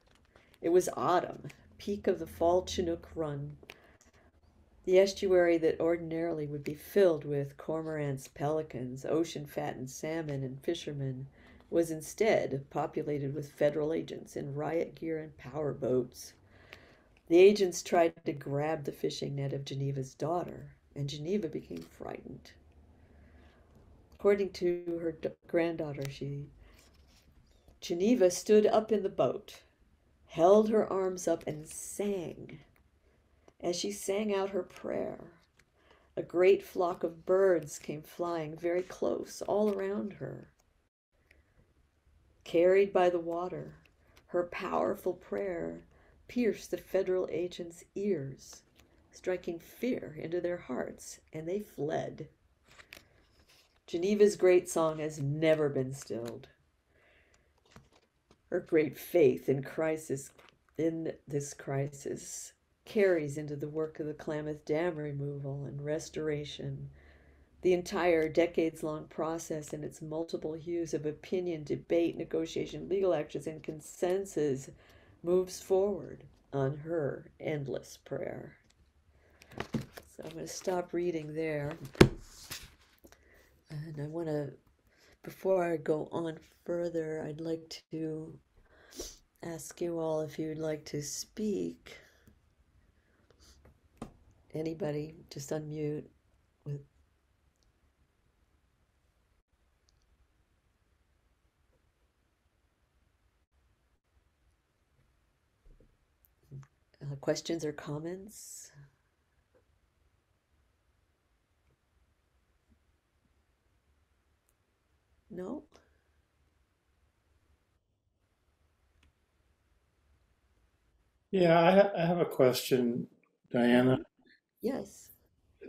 It was autumn, peak of the fall Chinook run. The estuary that ordinarily would be filled with cormorants, pelicans, ocean fattened salmon, and fishermen was instead populated with federal agents in riot gear and power boats. The agents tried to grab the fishing net of Geneva's daughter, and Geneva became frightened. According to her granddaughter, she Geneva stood up in the boat, held her arms up, and sang. As she sang out her prayer, a great flock of birds came flying very close all around her. Carried by the water, her powerful prayer pierced the federal agents' ears, striking fear into their hearts, and they fled. Geneva's great song has never been stilled. Her great faith in crisis in this crisis carries into the work of the Klamath Dam removal and restoration the entire decades long process and its multiple hues of opinion, debate, negotiation, legal actions, and consensus moves forward on her endless prayer. So I'm going to stop reading there. And I want to, before I go on further, I'd like to ask you all if you'd like to speak. Anybody, just unmute with Uh, questions or comments? No? Yeah, I, ha- I have a question, Diana. Yes.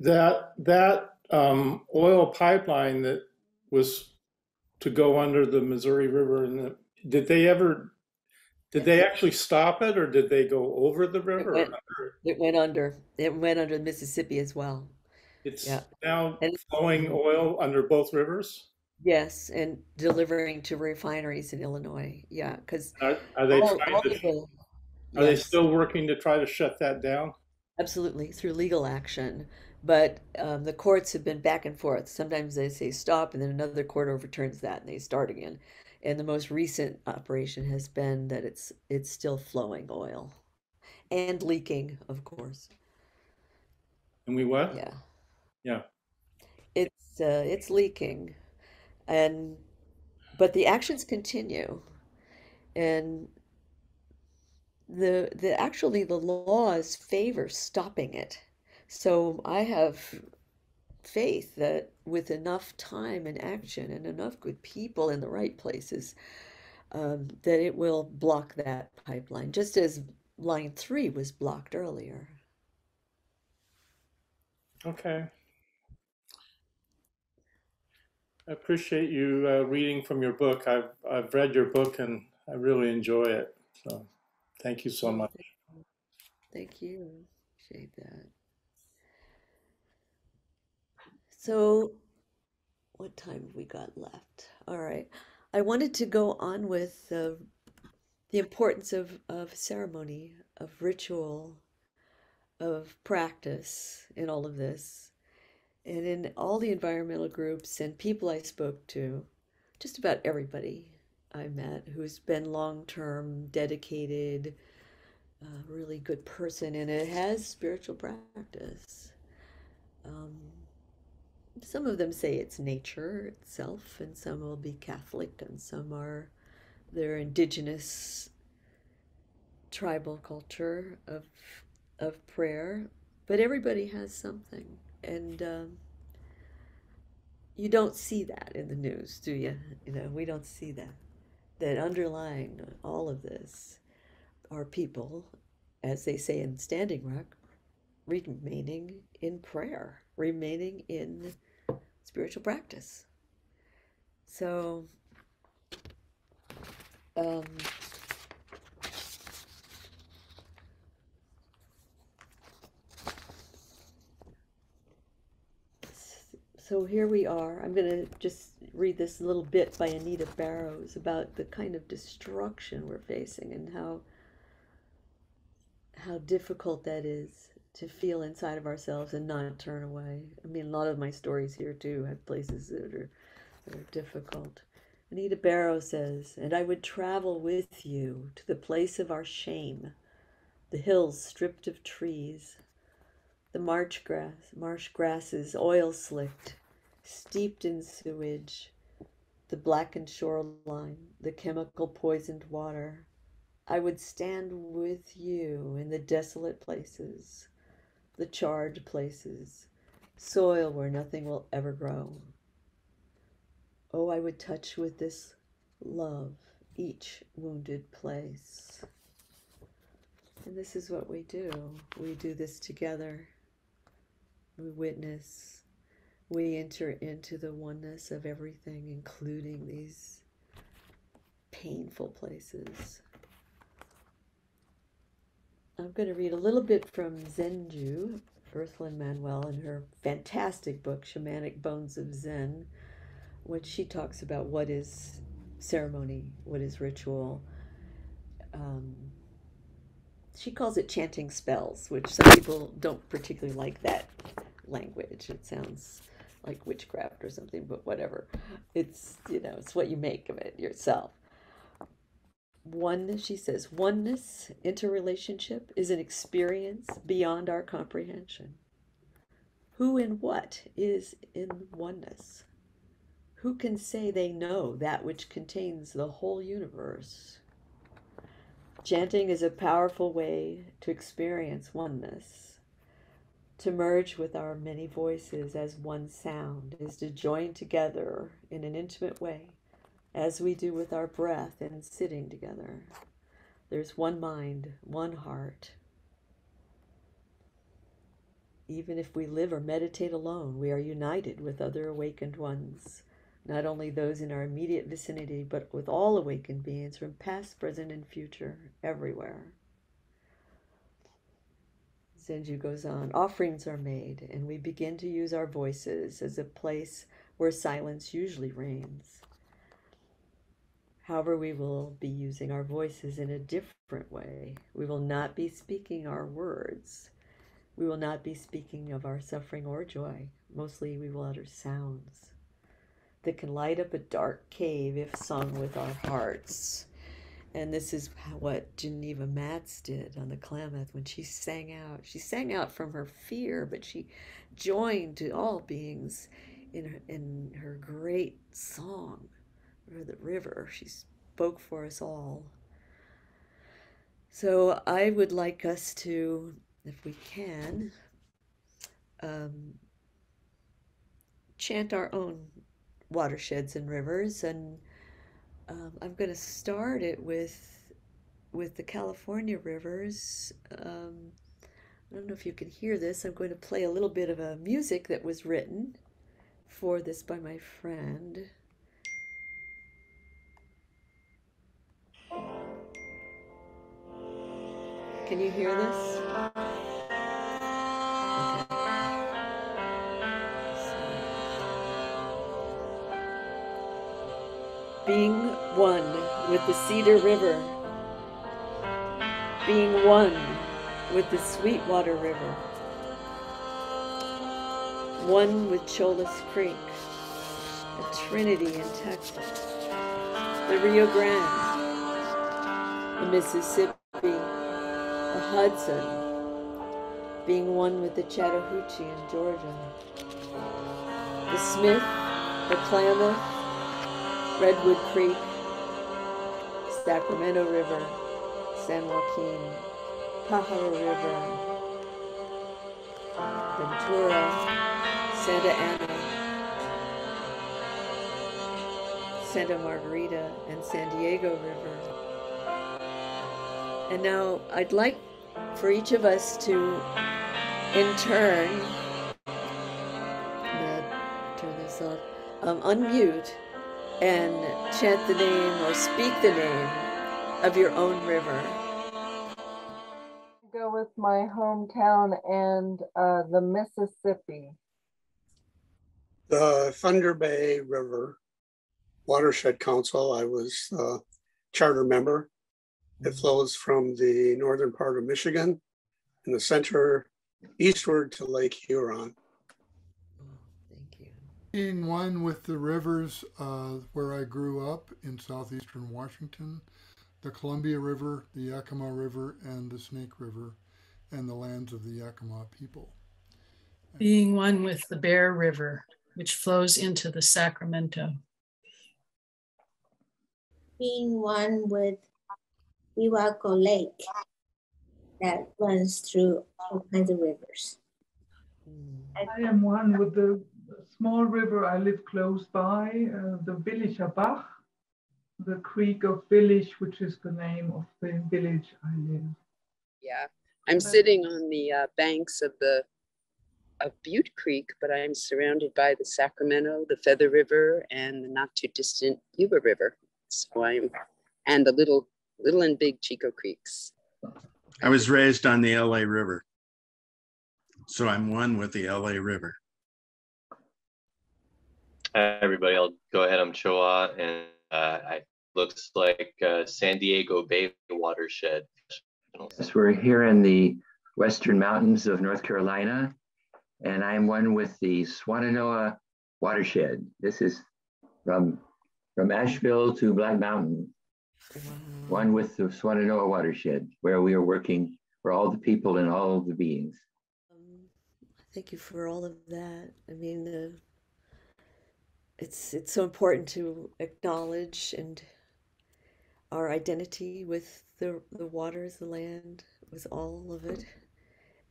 That that um, oil pipeline that was to go under the Missouri River, and the, did they ever did they actually stop it, or did they go over the It river? or went under? it went under. It went under the Mississippi as well. It's Yeah. now And flowing oil under both rivers. Yes, and delivering to refineries in Illinois. Yeah, because Are, are they all all to? the Are they still working to try to shut that down? absolutely through legal action. But um, the courts have been back and forth. Sometimes they say stop, and then another court overturns that, and they start again. And the most recent operation has been that it's it's still flowing oil and leaking, of course. And we what? Yeah, Yeah. it's uh, it's leaking, and but the actions continue, and the the actually the laws favor stopping it. So I have faith that with enough time and action and enough good people in the right places, um, that it will block that pipeline, just as line three was blocked earlier. Okay. I appreciate you uh, reading from your book. I've I've read your book and I really enjoy it. So thank you so much. thank thank you. Appreciate that. So, what time have we got left? All right. I wanted to go on with uh, the importance of, of ceremony, of ritual, of practice in all of this. And in all the environmental groups and people I spoke to, just about everybody I met who's been long term dedicated a really good person, and it has spiritual practice. Um, some of them say it's nature itself, and some will be Catholic, and some are their indigenous tribal culture of of prayer. But everybody has something, and um, you don't see that in the news, do you? You know, we don't see that. That underlying all of this are people, as they say in Standing Rock, remaining in prayer, remaining in spiritual practice. So, um, so here we are. I'm going to just read this little bit by Anita Barrows about the kind of destruction we're facing and how how difficult that is to feel inside of ourselves and not turn away. I mean, a lot of my stories here too have places that are, that are difficult. Anita Barrow says, And I would travel with you to the place of our shame, the hills stripped of trees, the marsh grass, marsh grasses oil slicked, steeped in sewage, the blackened shoreline, the chemical poisoned water. I would stand with you in the desolate places, the charred places, soil where nothing will ever grow. Oh, I would touch with this love each wounded place. And this is what we do. We do this together. We witness. We enter into the oneness of everything, including these painful places. I'm going to read a little bit from Zenju, Earthlyn Manuel, in her fantastic book, Shamanic Bones of Zen, when she talks about what is ceremony, what is ritual. Um, she calls it chanting spells, which some people don't particularly like that language. It sounds like witchcraft or something, but whatever. It's, you know, it's what you make of it yourself. Oneness, she says, oneness, interrelationship is an experience beyond our comprehension. Who and what is in oneness? Who can say they know that which contains the whole universe? Chanting is a powerful way to experience oneness. To merge with our many voices as one sound is to join together in an intimate way, as we do with our breath and sitting together. There's one mind, one heart. Even if we live or meditate alone, we are united with other awakened ones not only those in our immediate vicinity, but with all awakened beings from past, present, and future, everywhere. Zenju goes on offerings are made, and we begin to use our voices as a place where silence usually reigns. However, we will be using our voices in a different way. We will not be speaking our words. We will not be speaking of our suffering or joy. Mostly, we will utter sounds that can light up a dark cave if sung with our hearts. And this is what Geneva Mattz did on the Klamath when she sang out. She sang out from her fear, but she joined to all beings in her, in her great song, or the river. She spoke for us all. So I would like us to, if we can, um, chant our own watersheds and rivers and um, I'm going to start it with with the California rivers. Um, I don't know if you can hear this. I'm going to play a little bit of a music that was written for this by my friend. Can you hear this? Being one with the Cedar River, being one with the Sweetwater River, one with Chollas Creek, a Trinity in Texas, the Rio Grande, the Mississippi, the Hudson, being one with the Chattahoochee in Georgia, the Smith, the Klamath, Redwood Creek, Sacramento River, San Joaquin, Pajaro River, Ventura, Santa Ana, Santa Margarita, and San Diego River. And now I'd like for each of us to, in turn, turn this off, um, unmute and chant the name or speak the name of your own river. Go with my hometown and uh, the Mississippi. the Thunder Bay River Watershed Council. I was a charter member. It flows from the northern part of Michigan in the center eastward to Lake Huron. Thank you. Being one with the rivers uh, where I grew up in southeastern Washington, the Columbia River, the Yakima River, and the Snake River, and the lands of the Yakima people. being one with the Bear River, which flows into the Sacramento. being one with Iwako Lake that runs through all kinds of rivers. I am one with the small river I live close by, uh, the Billicher Bach, the creek of Billich, which is the name of the village I live. Yeah, I'm sitting on the uh, banks of the of Butte Creek, but I'm surrounded by the Sacramento, the Feather River, and the not too distant Yuba River. So I'm and the little little and big Chico Creeks. I was raised on the LA River. So I'm one with the LA River. Hi, everybody. I'll go ahead. I'm Choa, and uh, I looks like uh, San Diego Bay watershed. Yes, we're here in the western mountains of North Carolina, and I'm one with the Swannanoa watershed. This is from from Asheville to Black Mountain, one with the Swannanoa watershed, where we are working for all the people and all of the beings. Um, thank you for all of that. I mean, uh, it's it's so important to acknowledge and our identity with the the waters, the land, with all of it,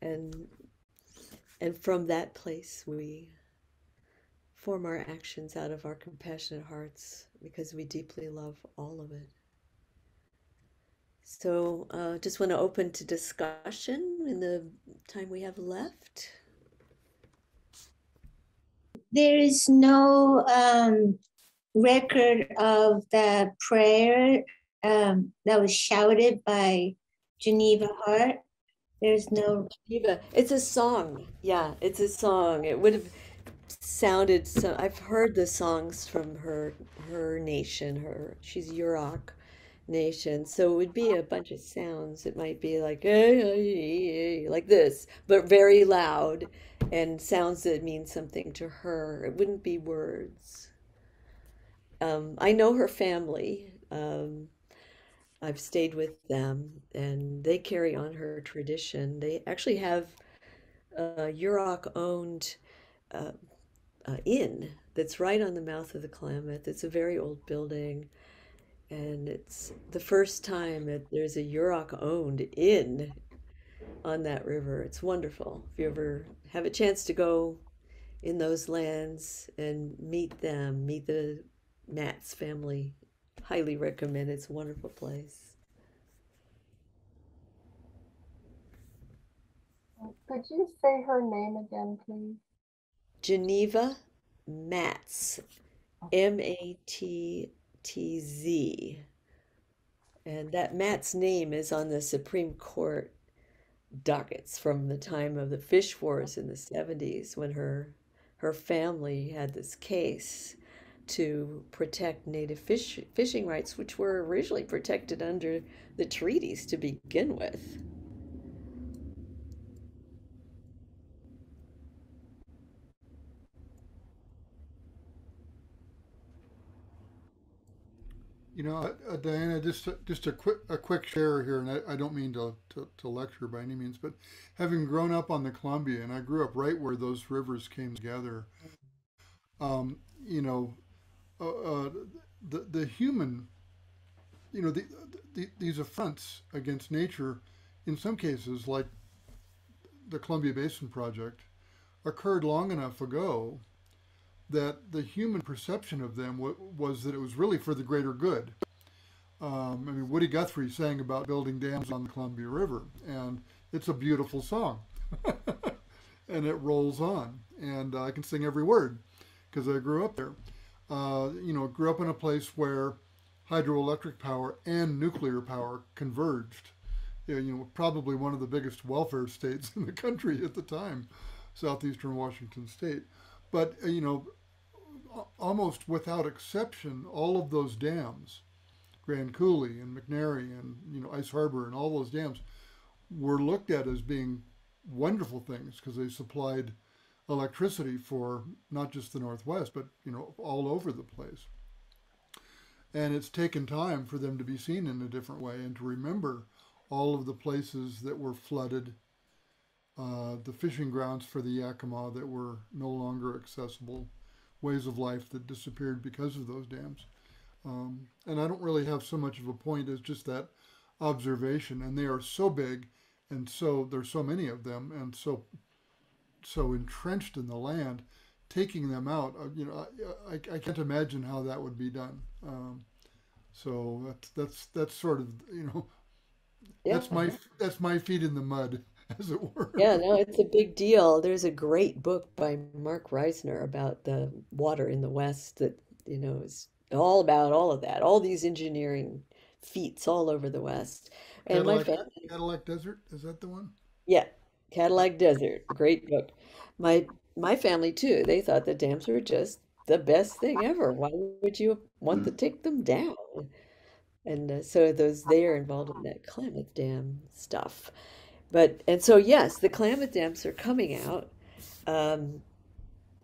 and and from that place we form our actions out of our compassionate hearts because we deeply love all of it. So, uh, just want to open to discussion in the time we have left. There is no um, record of the prayer um, that was shouted by Geneva Hart. There's no Geneva. it's a song. Yeah, it's a song. It would have sounded so. I've heard the songs from her her nation. Her she's Yurok nation, so it would be a bunch of sounds. It might be like like this, but very loud, and sounds that mean something to her. It wouldn't be words. Um, I know her family. Um, I've stayed with them, and they carry on her tradition. They actually have a Yurok owned uh, uh, inn that's right on the mouth of the Klamath. It's a very old building, and it's the first time that there's a Yurok owned inn on that river. It's wonderful. If you ever have a chance to go in those lands and meet them, meet the Mattz family, highly recommend. It's a wonderful place. Could you say her name again, please? Geneva Mattz, M A T T Z. And that Mattz name is on the Supreme Court dockets from the time of the fish wars in the 70s when her her family had this case to protect native fish fishing rights which were originally protected under the treaties to begin with. You know, uh, Diana, just a- just a quick a quick share here, and I, I don't mean to, to, to lecture by any means, but having grown up on the Columbia, and I grew up right where those rivers came together. Um, you know, uh, uh, the the human, you know, the, the, these affronts against nature, in some cases, like the Columbia Basin Project, occurred long enough ago that the human perception of them was that it was really for the greater good. Um, I mean, Woody Guthrie sang about building dams on the Columbia River, and it's a beautiful song. and it rolls on, and I can sing every word because I grew up there. Uh, you know, grew up in a place where hydroelectric power and nuclear power converged. You know, probably one of the biggest welfare states in the country at the time, southeastern Washington state. But, uh, you know, almost without exception, all of those dams, Grand Coulee and McNary and you know Ice Harbor and all those dams, were looked at as being wonderful things because they supplied electricity for not just the Northwest, but you know all over the place. And it's taken time for them to be seen in a different way and to remember all of the places that were flooded, uh, the fishing grounds for the Yakima that were no longer accessible, ways of life that disappeared because of those dams. Um, and I don't really have so much of a point as just that observation. And they are so big, and so there's so many of them, and so so entrenched in the land. Taking them out, uh, you know, I, I, I, can't imagine how that would be done. Um, so that's that's that's sort of you know, yeah. that's my that's my feet in the mud as it were. Yeah, no, it's a big deal. There's a great book by Marc Reisner about the water in the West that, you know, is all about all of that, all these engineering feats all over the West. And Cadillac, my family, Cadillac Desert, is that the one? yeah, Cadillac Desert, great book. My my family too, they thought the dams were just the best thing ever. Why would you want to take them down? And uh, so those they are involved in that Klamath Dam stuff. But and so yes, the Klamath dams are coming out. Um,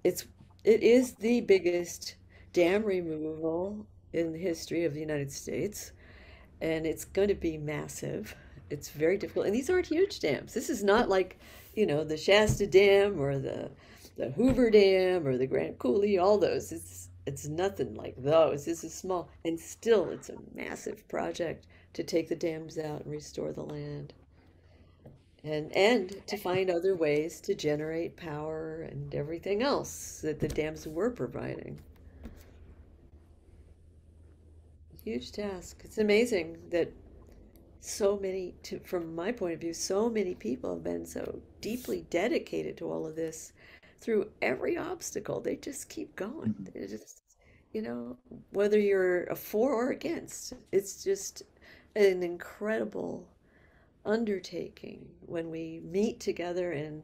it's it is the biggest dam removal in the history of the United States, and it's going to be massive. It's very difficult, and these aren't huge dams. This is not like you know the Shasta Dam or the the Hoover Dam or the Grand Coulee. All those. It's it's nothing like those. This is small, and still it's a massive project to take the dams out and restore the land and and to find other ways to generate power and everything else that the dams were providing. Huge task. It's amazing that so many, to, from my point of view, so many people have been so deeply dedicated to all of this through every obstacle. They just keep going. Mm-hmm. They just, you know, whether you're a for or against, it's just an incredible undertaking when we meet together and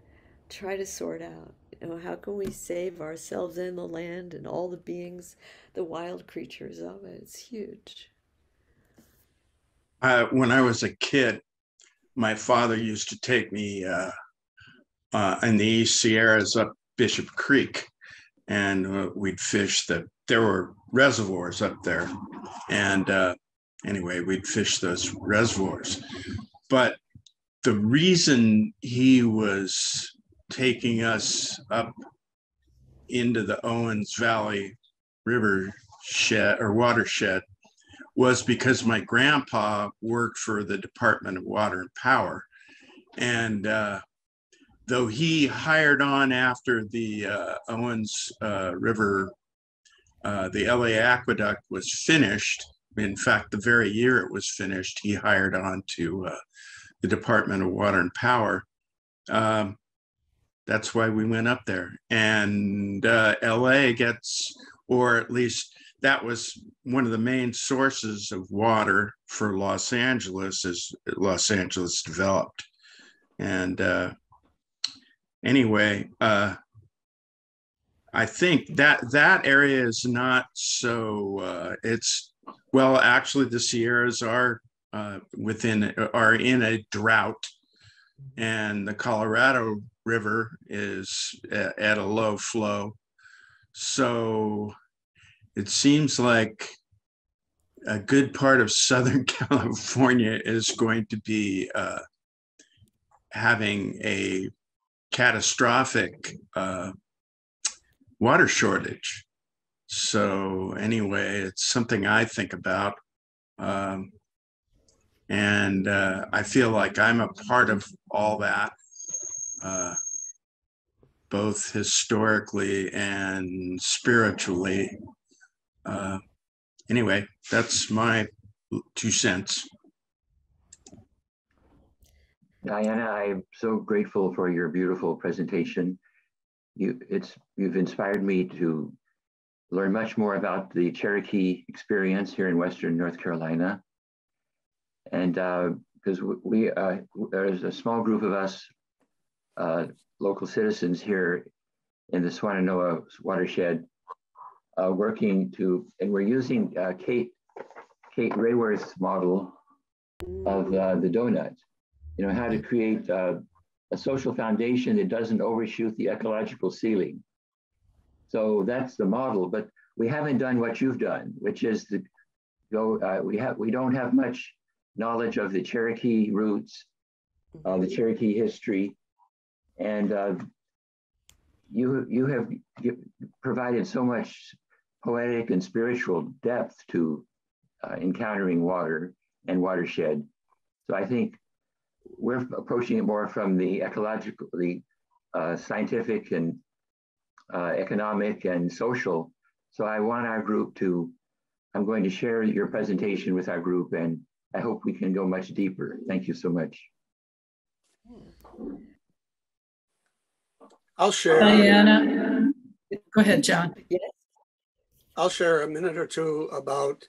try to sort out you know how can we save ourselves and the land and all the beings the wild creatures of it? It's huge. Uh, when i was a kid my father used to take me uh, uh, in the east sierras up bishop creek and uh, we'd fish the there were reservoirs up there. And uh, anyway we'd fish those reservoirs but the reason he was taking us up into the Owens Valley River shed or watershed was because my grandpa worked for the Department of Water and Power. And uh, though he hired on after the uh, Owens uh, River, uh, the LA Aqueduct was finished, in fact, the very year it was finished, he hired on to uh, the Department of Water and Power. Um, that's why we went up there. And uh, LA gets, or at least that was one of the main sources of water for Los Angeles as Los Angeles developed. And uh, anyway, uh, I think that that area is not so. Uh, it's well, actually, the Sierras are uh, within are in a drought, and the Colorado River is at, a low flow. So it seems like a good part of Southern California is going to be uh, having a catastrophic uh, water shortage. So, anyway, it's something I think about. Um, and uh, I feel like I'm a part of all that, uh, both historically and spiritually. Uh, anyway, that's my two cents. Diana, I'm so grateful for your beautiful presentation. You, it's, you've inspired me to learn much more about the Cherokee experience here in Western North Carolina. And because uh, we, uh, there's a small group of us, uh, local citizens here in the Swannanoa watershed uh, working to, and we're using uh, Kate, Kate Raworth's model of uh, the donut, you know, how to create a social foundation that doesn't overshoot the ecological ceiling. So that's the model, but we haven't done what you've done, which is to go, uh, we have, we don't have much knowledge of the Cherokee roots, uh, the Cherokee history, and uh, you you have provided so much poetic and spiritual depth to uh, encountering water and watershed. So I think we're approaching it more from the ecological, the uh, scientific and uh, economic and social. So I want our group to, I'm going to share your presentation with our group and I hope we can go much deeper. Thank you so much. I'll share. Diana, go ahead, John. Yes. I'll share a minute or two about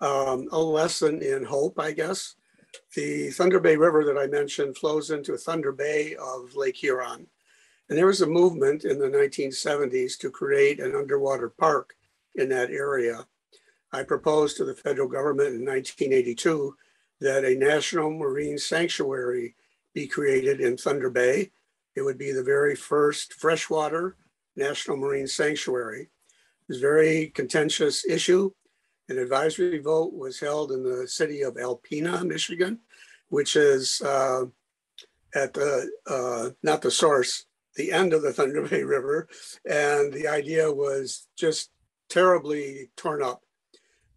um, a lesson in hope, I guess. The Thunder Bay River that I mentioned flows into Thunder Bay of Lake Huron. And there was a movement in the 1970s to create an underwater park in that area. I proposed to the federal government in 1982 that a national marine sanctuary be created in Thunder Bay. It would be the very first freshwater national marine sanctuary. It was a very contentious issue. An advisory vote was held in the city of Alpena, Michigan, which is uh, at the, uh, not the source, the end of the Thunder Bay River. And the idea was just terribly torn up.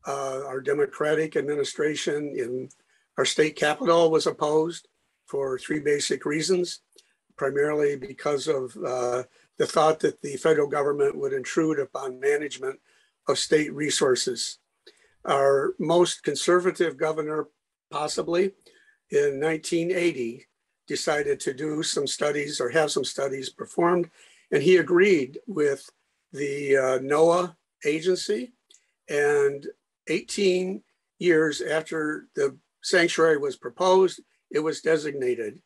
Uh, our Democratic administration in our state capital was opposed for three basic reasons, primarily because of uh, the thought that the federal government would intrude upon management of state resources. Our most conservative governor, possibly in 1980, decided to do some studies or have some studies performed, and he agreed with the uh, NOAA agency. And 18 years after the sanctuary was proposed, it was designated.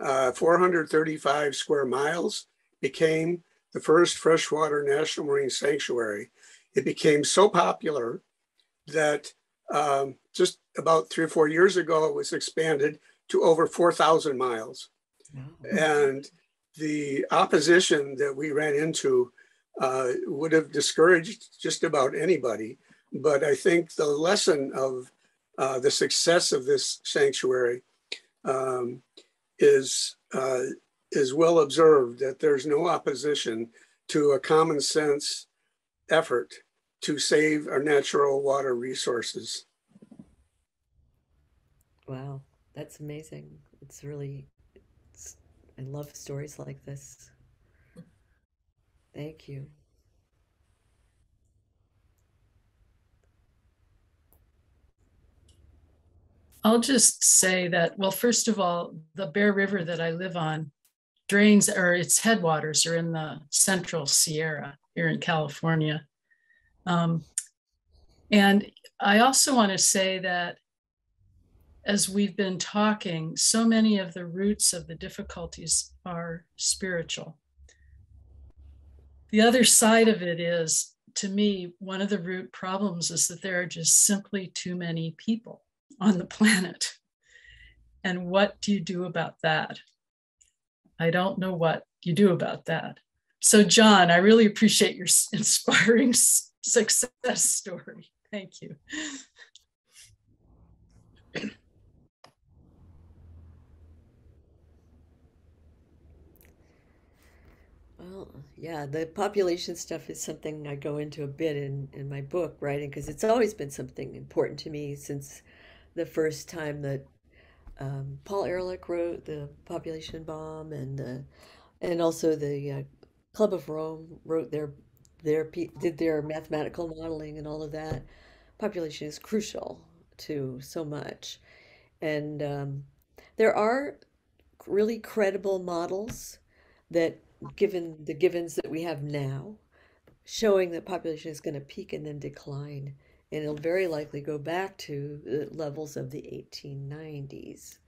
Uh, 435 square miles became the first freshwater national marine sanctuary. It became so popular that um, just about three or four years ago, it was expanded to over 4,000 miles. And the opposition that we ran into uh, would have discouraged just about anybody. But I think the lesson of uh, the success of this sanctuary um, is uh, is well observed that there's no opposition to a common sense effort to save our natural water resources. Wow, that's amazing. It's really, it's, I love stories like this. Thank you. I'll just say that, well, first of all, the Bear River that I live on drains or its headwaters are in the central Sierra here in California. Um, and I also want to say that as we've been talking, so many of the roots of the difficulties are spiritual. The other side of it is, to me, one of the root problems is that there are just simply too many people on the planet. And what do you do about that? I don't know what you do about that. So, John, I really appreciate your inspiring success story. Thank you. Well, yeah, the population stuff is something I go into a bit in, in my book writing because it's always been something important to me since the first time that um, Paul Ehrlich wrote the population bomb and uh, and also the uh, Club of Rome wrote their their did their mathematical modeling and all of that. Population is crucial to so much, and um, there are really credible models that, given the givens that we have now, showing that population is going to peak and then decline, and it'll very likely go back to the levels of the 1890s,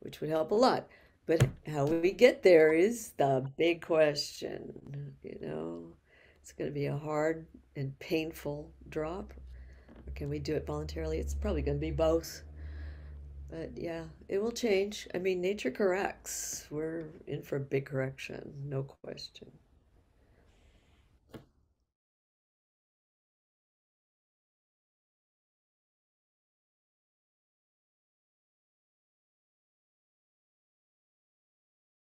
which would help a lot. But how we get there is the big question, you know. It's going to be a hard and painful drop. Or can we do it voluntarily? It's probably going to be both. But yeah, it will change. I mean, nature corrects. We're in for a big correction, no question.